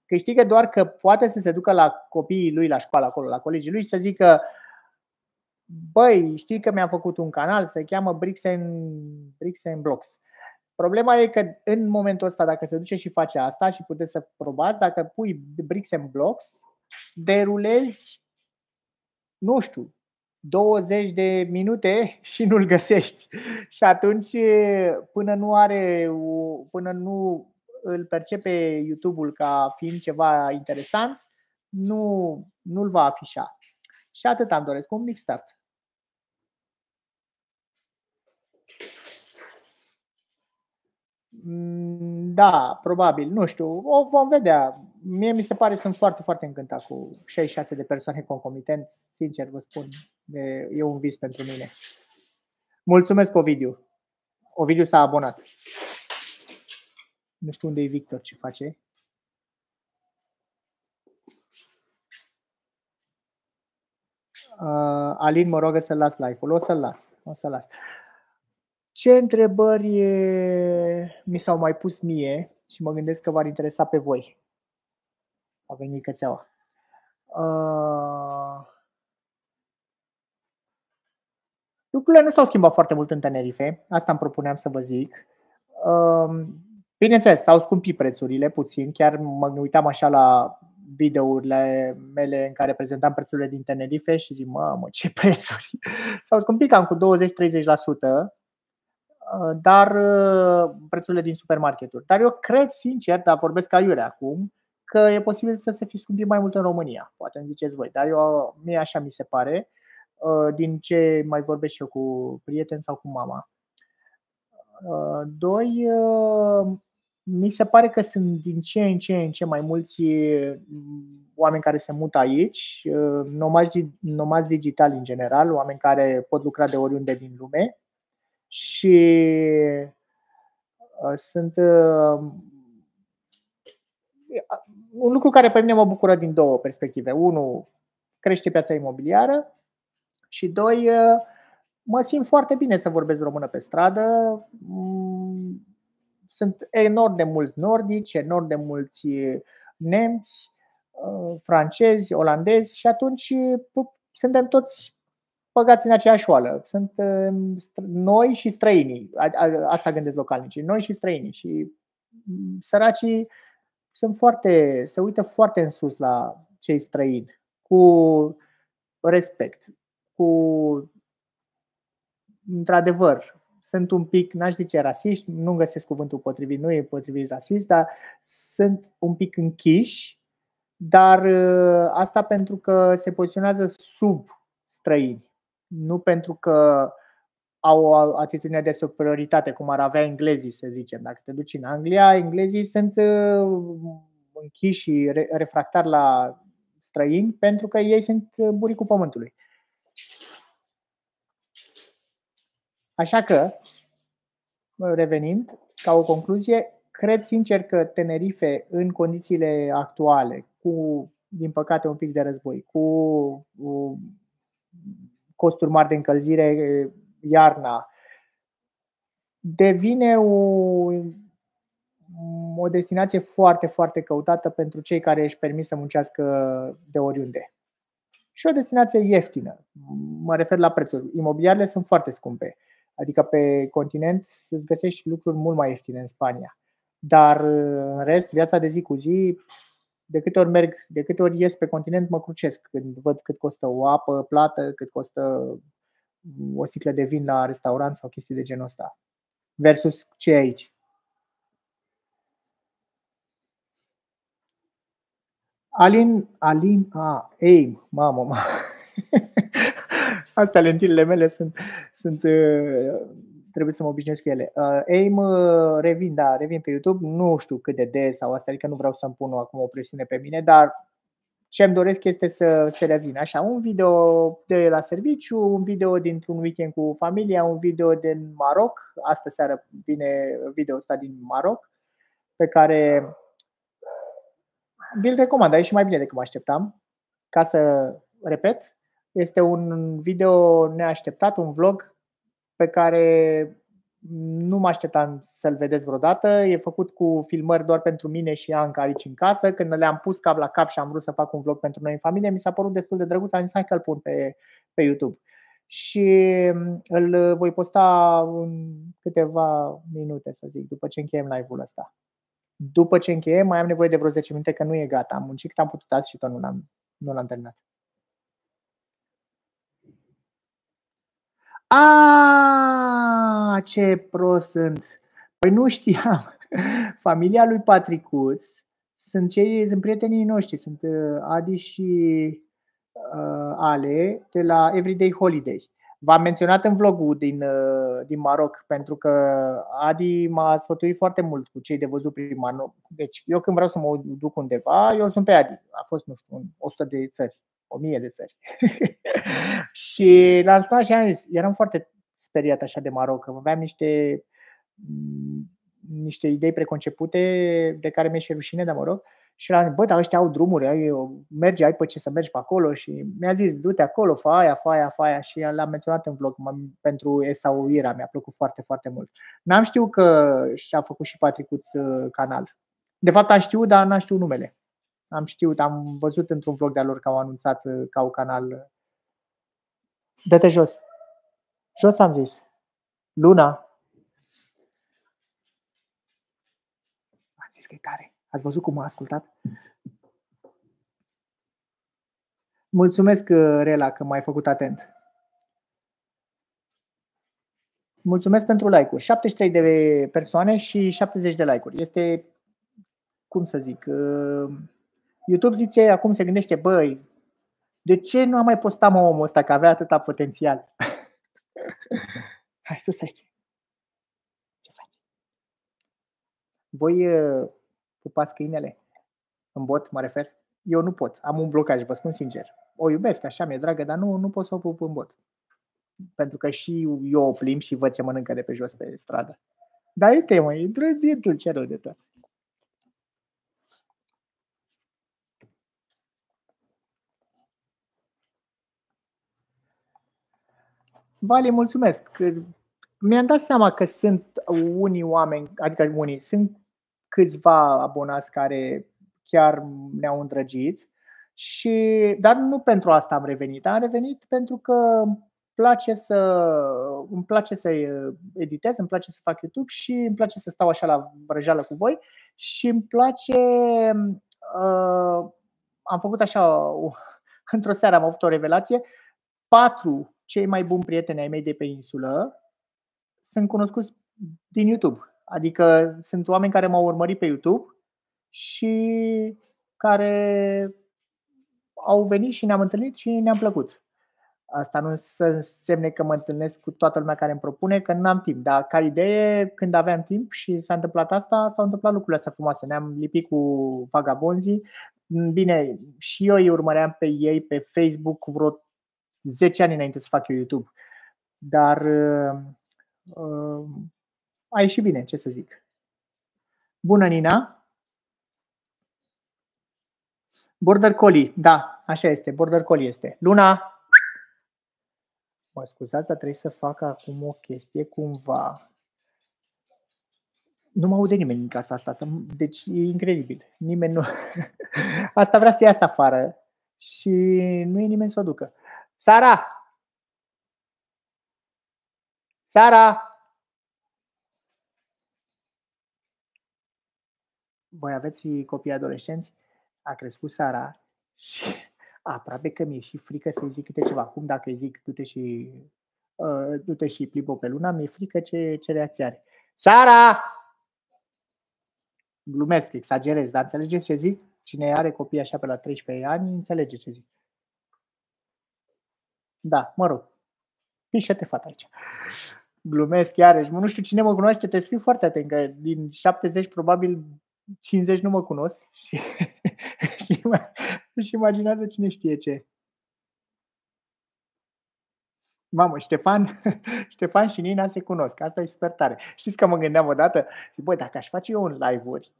Speaker 1: Câștigă doar că poate să se ducă la copiii lui la școală acolo, la colegii lui și să zică băi, știi că mi-am făcut un canal, se cheamă Bricks and, Bricks and Blocks. Problema e că în momentul ăsta, dacă se duce și face asta și puteți să probați, dacă pui bricks and blocks, derulezi, nu știu, 20 de minute și nu-l găsești. Și atunci, până nu are, până nu îl percepe YouTube-ul ca fiind ceva interesant, nu, nu-l va afișa. Și atât am doresc, un mic start. Da, probabil, nu știu, o vom vedea. Mie mi se pare, sunt foarte, foarte încântat cu 66 de persoane concomitent. Sincer vă spun, e, e un vis pentru mine. Mulțumesc, Ovidiu. Ovidiu s-a abonat. Nu știu unde e Victor, ce face. Uh, Alin mă rogă să-l las live-ul. O să-l las. O să-l las. Ce întrebări mi s-au mai pus mie și mă gândesc că v-ar interesa pe voi? A venit cățeaua. Uh... Lucrurile nu s-au schimbat foarte mult în Tenerife, asta îmi propuneam să vă zic. Uh... Bineînțeles, s-au scumpit prețurile puțin, chiar mă uitam așa la videourile mele în care prezentam prețurile din Tenerife și zic, mamă, ce prețuri! S-au scumpit cam cu 20-30%, dar prețurile din supermarketuri. Dar eu cred sincer, dar vorbesc ca iure acum, că e posibil să se fi scumpit mai mult în România. Poate îmi ziceți voi, dar eu, mie așa mi se pare, din ce mai vorbesc și eu cu prieteni sau cu mama. Doi, mi se pare că sunt din ce în ce în ce mai mulți mm, oameni care se mută aici, uh, nomazi, nomazi digitali în general, oameni care pot lucra de oriunde din lume și uh, sunt uh, un lucru care pe mine mă bucură din două perspective. Unu, crește piața imobiliară și doi, mă simt foarte bine să vorbesc română pe stradă mm, sunt enorm de mulți nordici, enorm de mulți nemți, uh, francezi, olandezi și atunci suntem toți băgați în aceeași oală. Sunt noi și străinii. Asta gândesc localnicii. Noi și străinii. Și mm, săracii sunt foarte, se uită foarte în sus la cei străini, cu respect, cu într-adevăr, sunt un pic, n-aș zice rasiști, nu găsesc cuvântul potrivit, nu e potrivit rasist, dar sunt un pic închiși, dar ă, asta pentru că se poziționează sub străini, nu pentru că au o atitudine de superioritate, cum ar avea englezii, să zicem. Dacă te duci în Anglia, englezii sunt ă, închiși și refractari la străini pentru că ei sunt buricul pământului. Așa că, revenind, ca o concluzie, cred sincer că Tenerife, în condițiile actuale, cu, din păcate, un pic de război, cu costuri mari de încălzire iarna, devine o, o destinație foarte, foarte căutată pentru cei care își permit să muncească de oriunde. Și o destinație ieftină. Mă refer la prețuri. Imobiliarele sunt foarte scumpe. Adică pe continent îți găsești lucruri mult mai ieftine în Spania. Dar în rest, viața de zi cu zi, de câte ori merg, de câte ori ies pe continent, mă crucesc când văd cât costă o apă plată, cât costă o sticlă de vin la restaurant sau chestii de genul ăsta. Versus ce e aici. Alin, Alin, a, AIM, mamă, mamă. Astea lentilele mele sunt, sunt uh, trebuie să mă obișnuiesc cu ele. Uh, AIM uh, revin, da, revin pe YouTube, nu știu cât de des sau asta, adică nu vreau să-mi pun acum o presiune pe mine, dar ce îmi doresc este să, să revin. Așa, un video de la serviciu, un video dintr-un weekend cu familia, un video din Maroc. Astă seară vine video ăsta din Maroc, pe care vi-l recomand, dar e și mai bine decât mă așteptam. Ca să repet, este un video neașteptat, un vlog pe care nu mă așteptam să-l vedeți vreodată. E făcut cu filmări doar pentru mine și Anca aici în casă. Când le-am pus cap la cap și am vrut să fac un vlog pentru noi în familie, mi s-a părut destul de drăguț. Am zis hai că îl pun pe, pe YouTube. Și îl voi posta în câteva minute, să zic, după ce încheiem live-ul ăsta. După ce încheiem, mai am nevoie de vreo 10 minute, că nu e gata. Am muncit cât am putut azi și tot nu l-am, nu l-am terminat. A, ce prost sunt! Păi nu știam. Familia lui Patricuț sunt cei, sunt prietenii noștri, sunt uh, Adi și uh, Ale de la Everyday Holiday. V-am menționat în vlogul din, uh, din Maroc pentru că Adi m-a sfătuit foarte mult cu cei de văzut prima. Deci eu când vreau să mă duc undeva, eu sunt pe Adi. A fost, nu știu, în 100 de țări o mie de țări. și l-am spus și am zis, eram foarte speriat așa de Maroc, că aveam niște, mm, niște idei preconcepute de care mi-e și rușine de Maroc. Și l-am zis, bă, dar ăștia au drumuri, ai, mergi, ai pe ce să mergi pe acolo și mi-a zis, du-te acolo, fa aia, fa aia, fa aia și l-am menționat în vlog pentru Esauira, mi-a plăcut foarte, foarte mult. N-am știut că și-a făcut și Patricuț uh, canal. De fapt am știut, dar n-am știut numele. Am știut, am văzut într-un vlog de-a lor că au anunțat uh, ca au canal. Uh. Dă-te jos. Jos am zis. Luna. Am zis că e tare. Ați văzut cum a ascultat? Mulțumesc, uh, Rela, că m-ai făcut atent. Mulțumesc pentru like-uri. 73 de persoane și 70 de like-uri. Este, cum să zic, uh, YouTube zice, acum se gândește, băi, de ce nu am mai postat mă omul ăsta, că avea atâta potențial? Hai sus aici. Ce faci? Voi uh, pupați câinele? În bot, mă refer? Eu nu pot. Am un blocaj, vă spun sincer. O iubesc, așa mi-e dragă, dar nu, nu pot să o pup în bot pentru că și eu o plimb și văd ce mănâncă de pe jos pe stradă. Dar uite, mă, e drădietul ce rău de tot. Vale, mulțumesc. Mi-am dat seama că sunt unii oameni, adică unii, sunt câțiva abonați care chiar ne-au îndrăgit, și, dar nu pentru asta am revenit. Am revenit pentru că place să, îmi place să editez, îmi place să fac YouTube și îmi place să stau așa la vrăjeală cu voi și îmi place uh, am făcut așa într-o seară am avut o revelație patru cei mai buni prieteni ai mei de pe insulă sunt cunoscuți din YouTube. Adică sunt oameni care m-au urmărit pe YouTube și care au venit și ne-am întâlnit și ne-am plăcut. Asta nu să însemne că mă întâlnesc cu toată lumea care îmi propune, că nu am timp. Dar ca idee, când aveam timp și s-a întâmplat asta, s-au întâmplat lucrurile astea frumoase. Ne-am lipit cu vagabonzii. Bine, și eu îi urmăream pe ei pe Facebook cu vreo 10 ani înainte să fac eu YouTube. Dar uh, uh, a ieșit bine, ce să zic. Bună, Nina! Border Collie, da, așa este, Border Collie este. Luna, Mă scuzați, dar trebuie să fac acum o chestie cumva. Nu mă aude nimeni în casa asta, deci e incredibil. Nimeni nu. Asta vrea să iasă afară și nu e nimeni să o ducă. Sara! Sara! Voi aveți copii adolescenți? A crescut Sara și aproape că mi-e și frică să-i zic câte ceva. Acum dacă îi zic du-te și, uh, du-te și plimbă pe luna, mi-e frică ce, ce reacție are. Sara! Glumesc, exagerez, dar înțelegeți ce zic? Cine are copii așa pe la 13 ani, înțelege ce zic. Da, mă rog. Pișă-te fata aici. Glumesc iarăși. Nu știu cine mă cunoaște, trebuie să fiu foarte atent, că din 70 probabil 50 nu mă cunosc și, și își imaginează cine știe ce. Mamă, Ștefan, Ștefan și Nina se cunosc. Asta e super tare. Știți că mă gândeam odată, zic, băi, dacă aș face eu un live-uri,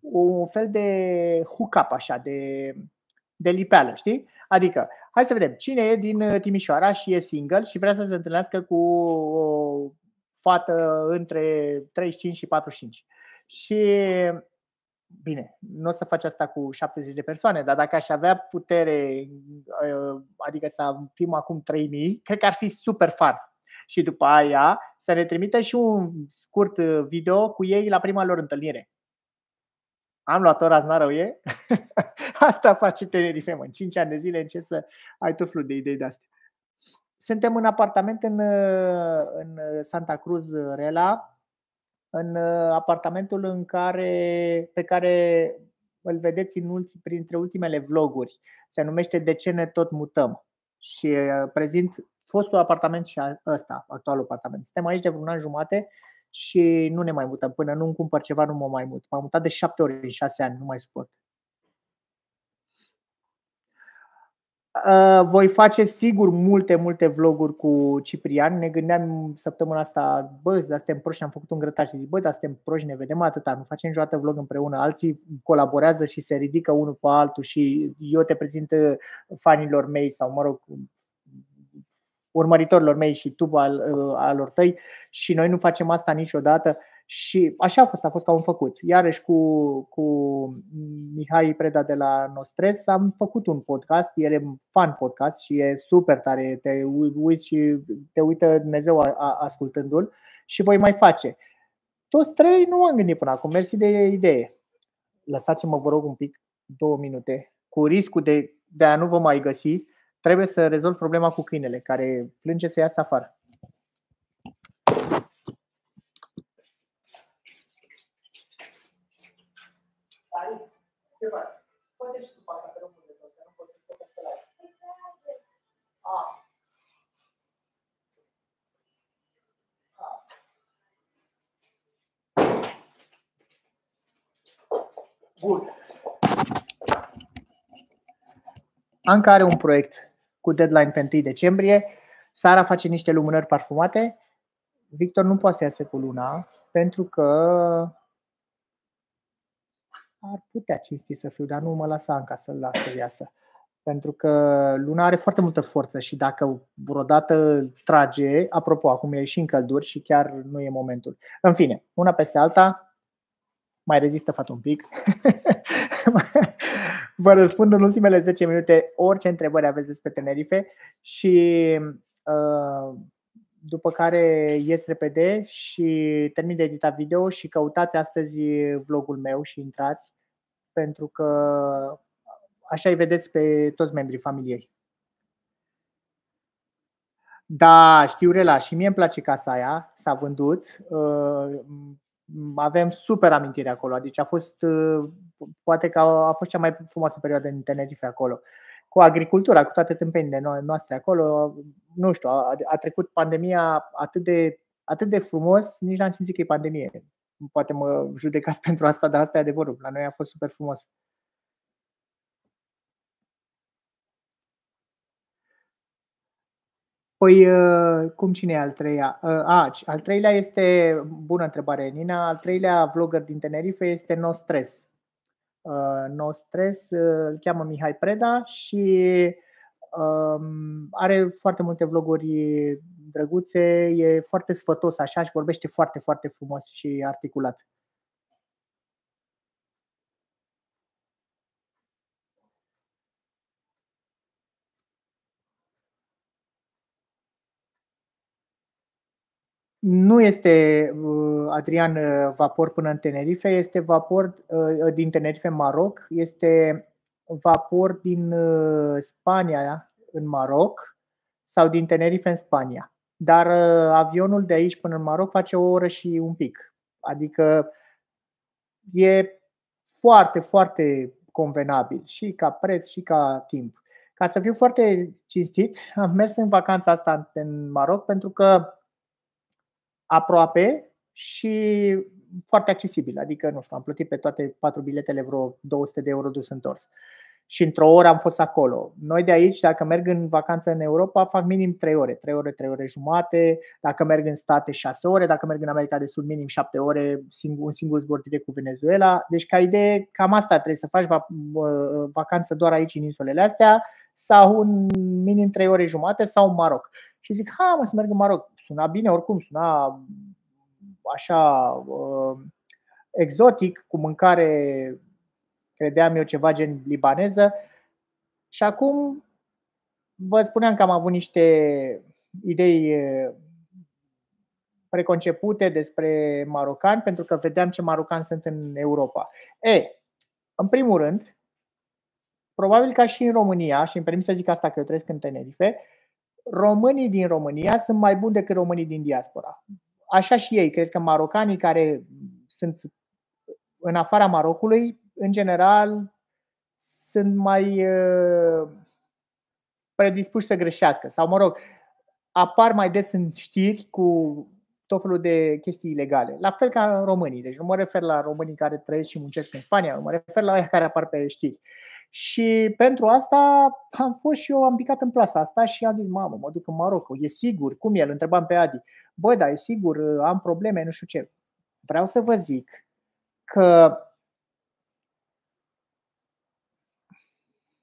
Speaker 1: un fel de hook-up așa, de, de lipeală, știi? Adică, hai să vedem, cine e din Timișoara și e single și vrea să se întâlnească cu o fată între 35 și 45. Și Bine, nu o să faci asta cu 70 de persoane, dar dacă aș avea putere, uh, adică să fim acum 3000, cred că ar fi super fun. Și după aia să ne trimită și un scurt uh, video cu ei la prima lor întâlnire. Am luat-o raznară e? Asta face Tenerife, mă. În 5 ani de zile încep să ai tot felul de idei de astea. Suntem în apartament în, uh, în Santa Cruz, Rela, în uh, apartamentul în care, pe care îl vedeți în ulti, printre ultimele vloguri. Se numește De ce ne tot mutăm? Și uh, prezint fostul apartament și ăsta, actualul apartament. Suntem aici de vreun an jumate și nu ne mai mutăm. Până nu-mi cumpăr ceva, nu mă mai mut. M-am mutat de șapte ori în șase ani, nu mai suport. Voi face sigur multe, multe vloguri cu Ciprian. Ne gândeam săptămâna asta, bă, dar suntem proști, am făcut un grătar și zic, bă, dar suntem proști, ne vedem atâta, nu facem niciodată vlog împreună. Alții colaborează și se ridică unul pe altul și eu te prezint uh, fanilor mei sau, mă rog, urmăritorilor mei și tu al, uh, alor tăi și noi nu facem asta niciodată Și așa a fost, a fost ca un făcut. Iarăși cu, cu Mihai Preda de la Nostres am făcut un podcast, el e fan podcast și e super tare, te uiți și te uită Dumnezeu ascultându-l și voi mai face. Toți trei nu am gândit până acum, mersi de idee. Lăsați-mă, vă rog, un pic, două minute, cu riscul de, de a nu vă mai găsi, trebuie să rezolv problema cu câinele, care plânge să iasă afară. Ce faci? Poate și tu faci pe locul de tot, nu poți să te la Ah. Bun. Anca are un proiect cu deadline pe 1 decembrie. Sara face niște lumânări parfumate. Victor nu poate să iasă cu luna pentru că ar putea cinsti să fiu, dar nu mă lasă Anca să-l las să iasă. Pentru că luna are foarte multă forță și dacă vreodată trage, apropo, acum e și în călduri și chiar nu e momentul. În fine, una peste alta, mai rezistă fată un pic. Vă răspund în ultimele 10 minute orice întrebări aveți despre Tenerife și uh, după care ies repede și termin de editat video și căutați astăzi vlogul meu și intrați pentru că așa îi vedeți pe toți membrii familiei. Da, știu rela și mie îmi place casa aia, s-a vândut. Uh, avem super amintiri acolo, deci a fost, uh, poate că a fost cea mai frumoasă perioadă în Tenerife acolo cu agricultura, cu toate tâmpenile noastre acolo, nu știu, a, a trecut pandemia atât de, atât de frumos, nici n-am simțit că e pandemie. Poate mă judecați pentru asta, dar asta e adevărul. La noi a fost super frumos. Păi, ă, cum cine e al treia? Ă, a, al treilea este, bună întrebare, Nina, al treilea vlogger din Tenerife este No Stress. Uh, no Stress, uh, îl cheamă Mihai Preda și um, are foarte multe vloguri drăguțe, e foarte sfătos așa și vorbește foarte, foarte frumos și articulat. Nu este, uh, Adrian, uh, vapor până în Tenerife, este vapor uh, din Tenerife în Maroc, este vapor din Spania în Maroc sau din Tenerife în Spania. Dar avionul de aici până în Maroc face o oră și un pic. Adică e foarte, foarte convenabil și ca preț și ca timp. Ca să fiu foarte cinstit, am mers în vacanța asta în Maroc pentru că aproape și foarte accesibil. Adică, nu știu, am plătit pe toate patru biletele vreo 200 de euro dus întors. Și într-o oră am fost acolo. Noi de aici, dacă merg în vacanță în Europa, fac minim 3 ore, 3 ore, 3 ore jumate. Dacă merg în state, 6 ore. Dacă merg în America de Sud, minim 7 ore, un singur zbor direct cu Venezuela. Deci, ca idee, cam asta trebuie să faci vacanță doar aici, în insulele astea, sau un minim 3 ore jumate, sau în Maroc și zic, ha, mă, să merg în Maroc. Suna bine oricum, suna așa uh, exotic, cu mâncare, credeam eu, ceva gen libaneză. Și acum vă spuneam că am avut niște idei preconcepute despre marocani, pentru că vedeam ce marocani sunt în Europa. E, în primul rând, probabil ca și în România, și îmi permit să zic asta că eu trăiesc în Tenerife, românii din România sunt mai buni decât românii din diaspora. Așa și ei. Cred că marocanii care sunt în afara Marocului, în general, sunt mai uh, predispuși să greșească. Sau, mă rog, apar mai des în știri cu tot felul de chestii ilegale. La fel ca românii. Deci nu mă refer la românii care trăiesc și muncesc în Spania, mă refer la aia care apar pe știri. Și pentru asta am fost și eu, am picat în plasa asta și am zis, mamă, mă duc în Maroc, e sigur, cum el? Întrebam pe Adi. Băi, da, e sigur, am probleme, nu știu ce. Vreau să vă zic că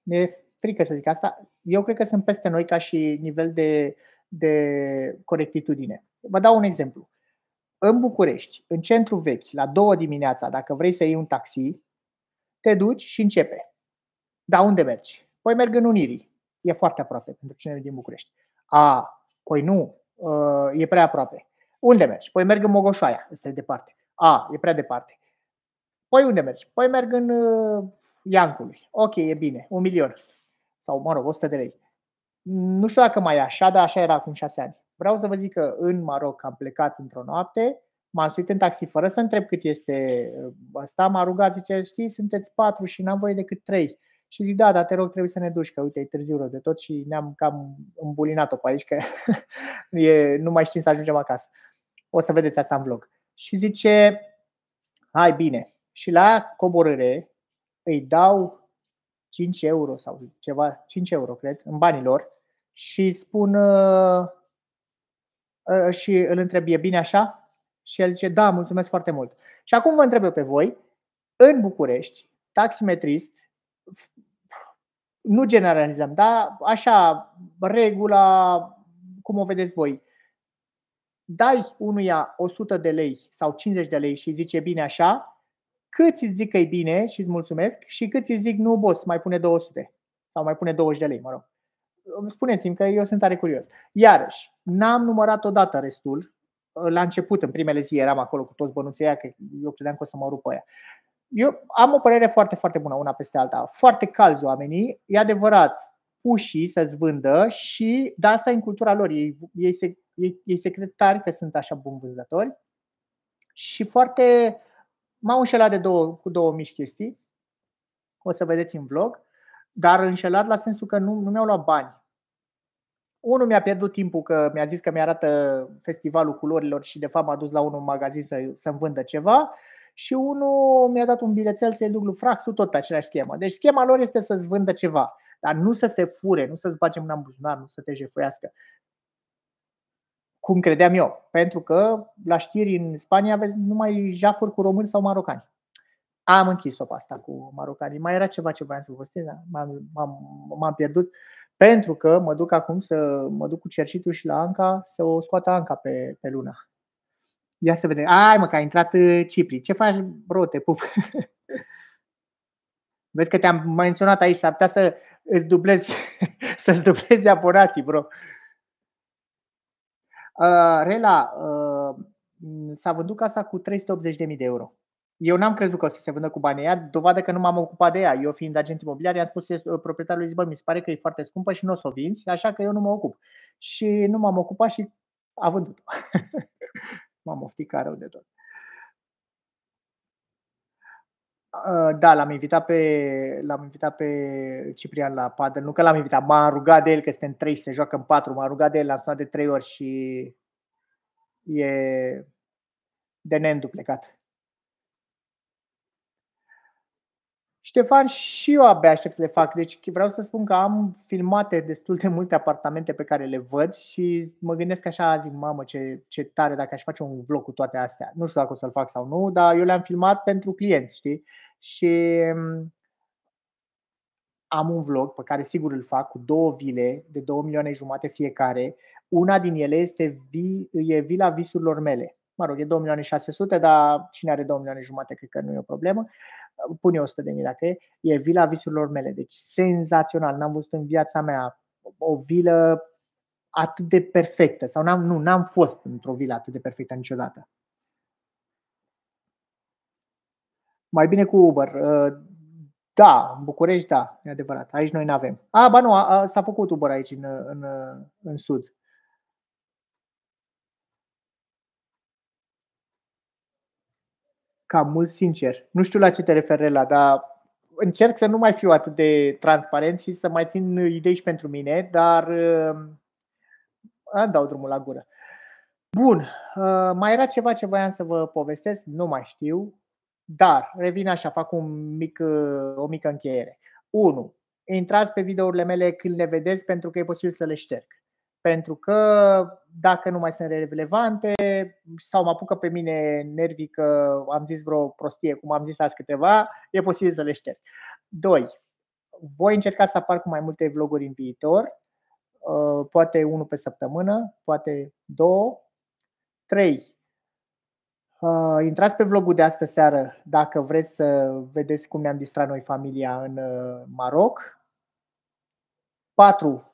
Speaker 1: mi-e frică să zic asta. Eu cred că sunt peste noi ca și nivel de, de corectitudine. Vă dau un exemplu. în București, în centru vechi, la două dimineața, dacă vrei să iei un taxi, te duci și începe. Da, unde mergi? Păi merg în Unirii. E foarte aproape pentru cine din București. A, păi nu, ă, e prea aproape. Unde mergi? Păi merg în Mogoșoaia, este departe. A, e prea departe. Păi unde mergi? Păi merg în uh, Iancului. Ok, e bine, un milion. Sau, mă rog, 100 de lei. Nu știu dacă mai e așa, dar așa era acum șase ani. Vreau să vă zic că în Maroc am plecat într-o noapte, m-am suit în taxi fără să întreb cât este ăsta, m-a rugat, zice, știi, sunteți patru și n-am voie decât trei. Și zic, da, dar te rog, trebuie să ne duci, că uite, e târziu rău de tot și ne-am cam îmbulinat-o pe aici, că e, nu mai știm să ajungem acasă. O să vedeți asta în vlog. Și zice, hai bine. Și la coborâre îi dau 5 euro sau ceva, 5 euro, cred, în banii lor și spun uh, uh, și îl întreb, e bine așa? Și el zice, da, mulțumesc foarte mult. Și acum vă întreb eu pe voi, în București, taximetrist, nu generalizăm, dar așa, regula, cum o vedeți voi, dai unuia 100 de lei sau 50 de lei și zice bine așa, cât îți zic că e bine și îți mulțumesc și cât îți zic nu boss, mai pune 200 sau mai pune 20 de lei, mă rog. Spuneți-mi că eu sunt tare curios. Iarăși, n-am numărat odată restul. La început, în primele zi, eram acolo cu toți bănuții aia, că eu credeam că o să mă rup aia. Eu am o părere foarte, foarte bună una peste alta. Foarte calzi oamenii. E adevărat, pușii să-ți vândă și, dar asta e în cultura lor. Ei, ei, se, ei, ei secretari că sunt așa bun vânzători și foarte m-au înșelat de două, cu două mici chestii. O să vedeți în vlog. Dar înșelat la sensul că nu, nu mi-au luat bani. Unul mi-a pierdut timpul că mi-a zis că mi-arată festivalul culorilor și de fapt m-a dus la unul magazin să, să-mi vândă ceva și unul mi-a dat un bilețel să-i duc lui Fraxul tot pe aceeași schemă. Deci schema lor este să-ți vândă ceva, dar nu să se fure, nu să-ți bage mâna în buzunar, nu să te jefuiască. Cum credeam eu, pentru că la știri în Spania aveți numai jafuri cu români sau marocani. Am închis-o pe asta cu marocanii. Mai era ceva ce voiam să vă spun, dar m-am, m-am, m-am pierdut pentru că mă duc acum să mă duc cu cerșitul și la Anca să o scoată Anca pe, pe luna. Ia să vedem. Ai mă, că a intrat uh, Cipri. Ce faci, bro, te pup? Vezi că te-am menționat aici, s-ar putea să îți dublezi, să-ți dublezi abonații, bro. Uh, Rela, uh, s-a vândut casa cu 380.000 de euro. Eu n-am crezut că o să se vândă cu banii ăia, dovadă că nu m-am ocupat de ea. Eu fiind agent imobiliar, i-am spus proprietarului, zic, bă, mi se pare că e foarte scumpă și nu o să o vinzi, așa că eu nu mă ocup. Și nu m-am ocupat și a vândut-o. m-am ofticat rău de tot. Da, l-am invitat pe, l-am invitat pe Ciprian la padă. Nu că l-am invitat, m-a rugat de el că suntem trei și se joacă în patru. M-a rugat de el, l-am sunat de trei ori și e de neînduplecat. Ștefan, și eu abia aștept să le fac. Deci vreau să spun că am filmate destul de multe apartamente pe care le văd și mă gândesc așa, zic, mamă, ce, ce tare dacă aș face un vlog cu toate astea. Nu știu dacă o să-l fac sau nu, dar eu le-am filmat pentru clienți, știi? Și mm, am un vlog pe care sigur îl fac cu două vile de 2 milioane jumate fiecare. Una din ele este vi, e vila visurilor mele. Mă rog, e 2 milioane 600, dar cine are 2 milioane jumate cred că nu e o problemă pun eu 100 de mii dacă e, e vila visurilor mele. Deci senzațional, n-am văzut în viața mea o vilă atât de perfectă sau n-am, nu, n-am fost într-o vilă atât de perfectă niciodată. Mai bine cu Uber. Uh, da, în București, da, e adevărat. Aici noi nu avem. A, ba nu, a, s-a făcut Uber aici în, în, în sud. Cam mult sincer. Nu știu la ce te referi la, dar încerc să nu mai fiu atât de transparent și să mai țin idei și pentru mine, dar uh, dau drumul la gură. Bun, uh, mai era ceva ce voiam să vă povestesc, nu mai știu, dar revin așa, fac un mic, uh, o mică încheiere. 1. Intrați pe videourile mele când le vedeți pentru că e posibil să le șterg pentru că dacă nu mai sunt relevante sau mă apucă pe mine nervii că am zis vreo prostie, cum am zis azi câteva, e posibil să le șterg. 2. Voi încerca să apar cu mai multe vloguri în viitor, uh, poate unul pe săptămână, poate două. 3. Uh, intrați pe vlogul de astă seară dacă vreți să vedeți cum ne-am distrat noi familia în uh, Maroc. 4.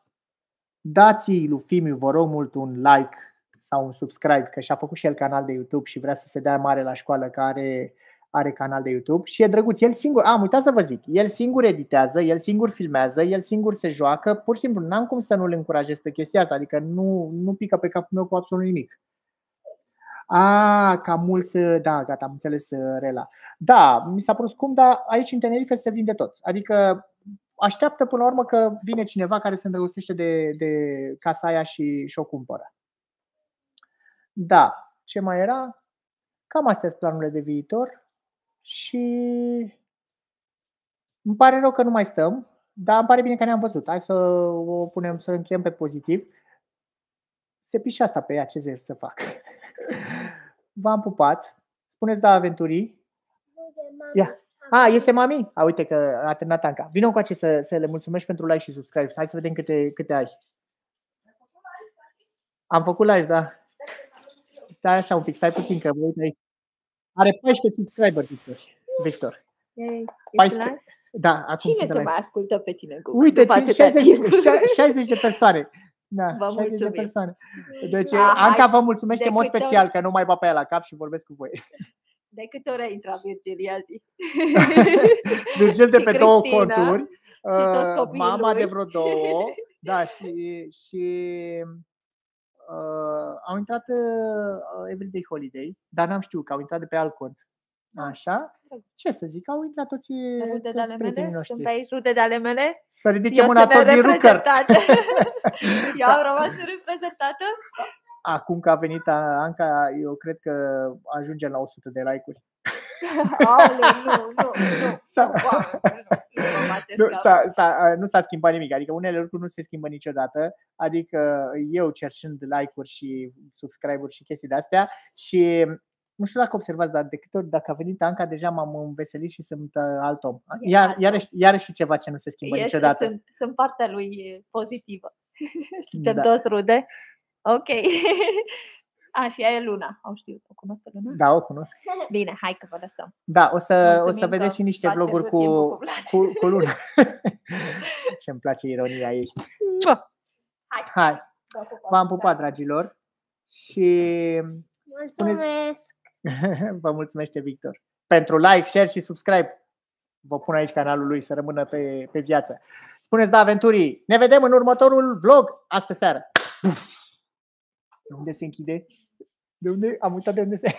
Speaker 1: Dați lui Fimiu, vă rog mult, un like sau un subscribe, că și-a făcut și el canal de YouTube și vrea să se dea mare la școală, care are canal de YouTube și e drăguț. El singur, am uitat să vă zic, el singur editează, el singur filmează, el singur se joacă, pur și simplu n-am cum să nu-l încurajez pe chestia asta, adică nu, nu pică pe capul meu cu absolut nimic. A, ca mulți, da, gata, am înțeles uh, Rela. Da, mi s-a părut scump, dar aici în Tenerife se vinde tot. Adică așteaptă până la urmă că vine cineva care se îndrăgostește de, de casa aia și, și o cumpără. Da, ce mai era? Cam astea sunt planurile de viitor și îmi pare rău că nu mai stăm, dar îmi pare bine că ne-am văzut. Hai să o punem, să încheiem pe pozitiv. Se pișe asta pe ea, ce să fac. V-am pupat. Spuneți da aventurii. Ia. A, este mami? A, uite că a terminat Anca. Vino cu să, să le mulțumesc pentru like și subscribe. Hai să vedem câte, câte ai. Am făcut live, da. Stai așa un pic, stai puțin că uite aici. Are 14 subscriber, Victor. Victor.
Speaker 2: Ei,
Speaker 1: 14. Da, acum
Speaker 2: Cine te mai ascultă pe tine?
Speaker 1: Uite, 60, 60 de persoane. Da,
Speaker 2: vă 60 mulțumim.
Speaker 1: de persoane. Deci, A, Anca vă mulțumește în mod special ori... că nu mai va pe ea la cap și vorbesc cu voi.
Speaker 2: De câte ori ai intrat Virgilia zi?
Speaker 1: Virgil de pe Cristina, două conturi. Uh, mama lui. de vreo două. Da, și, și uh, au intrat uh, Everyday Holiday, dar n-am știut că au intrat de pe alt cont. Ah. Așa? Ce să zic, au intrat toți,
Speaker 2: rude toți de prietenii noștri. Sunt aici rude de ale mele?
Speaker 1: Să ridice mâna toți din rucăr.
Speaker 2: Eu am rămas reprezentată?
Speaker 1: Acum că a venit Anca, eu cred că ajungem la 100 de like-uri.
Speaker 2: Aole, nu, nu, nu. S-a,
Speaker 1: nu, s-a, s-a, nu s-a schimbat nimic, adică unele lucruri nu se schimbă niciodată, adică eu cerșând like-uri și subscribe-uri și chestii de astea și nu știu dacă observați, dar de câte ori dacă a venit Anca, deja m-am înveselit și sunt uh, alt om. Iar, iarăși, iarăși ceva ce nu se schimbă este, niciodată.
Speaker 2: Sunt, sunt partea lui pozitivă. Suntem da. toți rude. Ok. A, și ea e Luna. O știu, o cunosc pe Luna?
Speaker 1: Da, o cunosc.
Speaker 2: Bine, hai că vă lăsăm.
Speaker 1: Da, o să, o să vedeți și niște vloguri cu, cu, cu Luna. Ce îmi place ironia ei.
Speaker 2: Hai.
Speaker 1: hai. V-am pupat, dragilor. Și
Speaker 2: Mulțumesc.
Speaker 1: Vă mulțumește Victor. Pentru like, share și subscribe. Vă pun aici canalul lui să rămână pe, pe viață. Spuneți da aventurii. Ne vedem în următorul vlog astă seară. De unde se închide? De unde? Am uitat de unde se...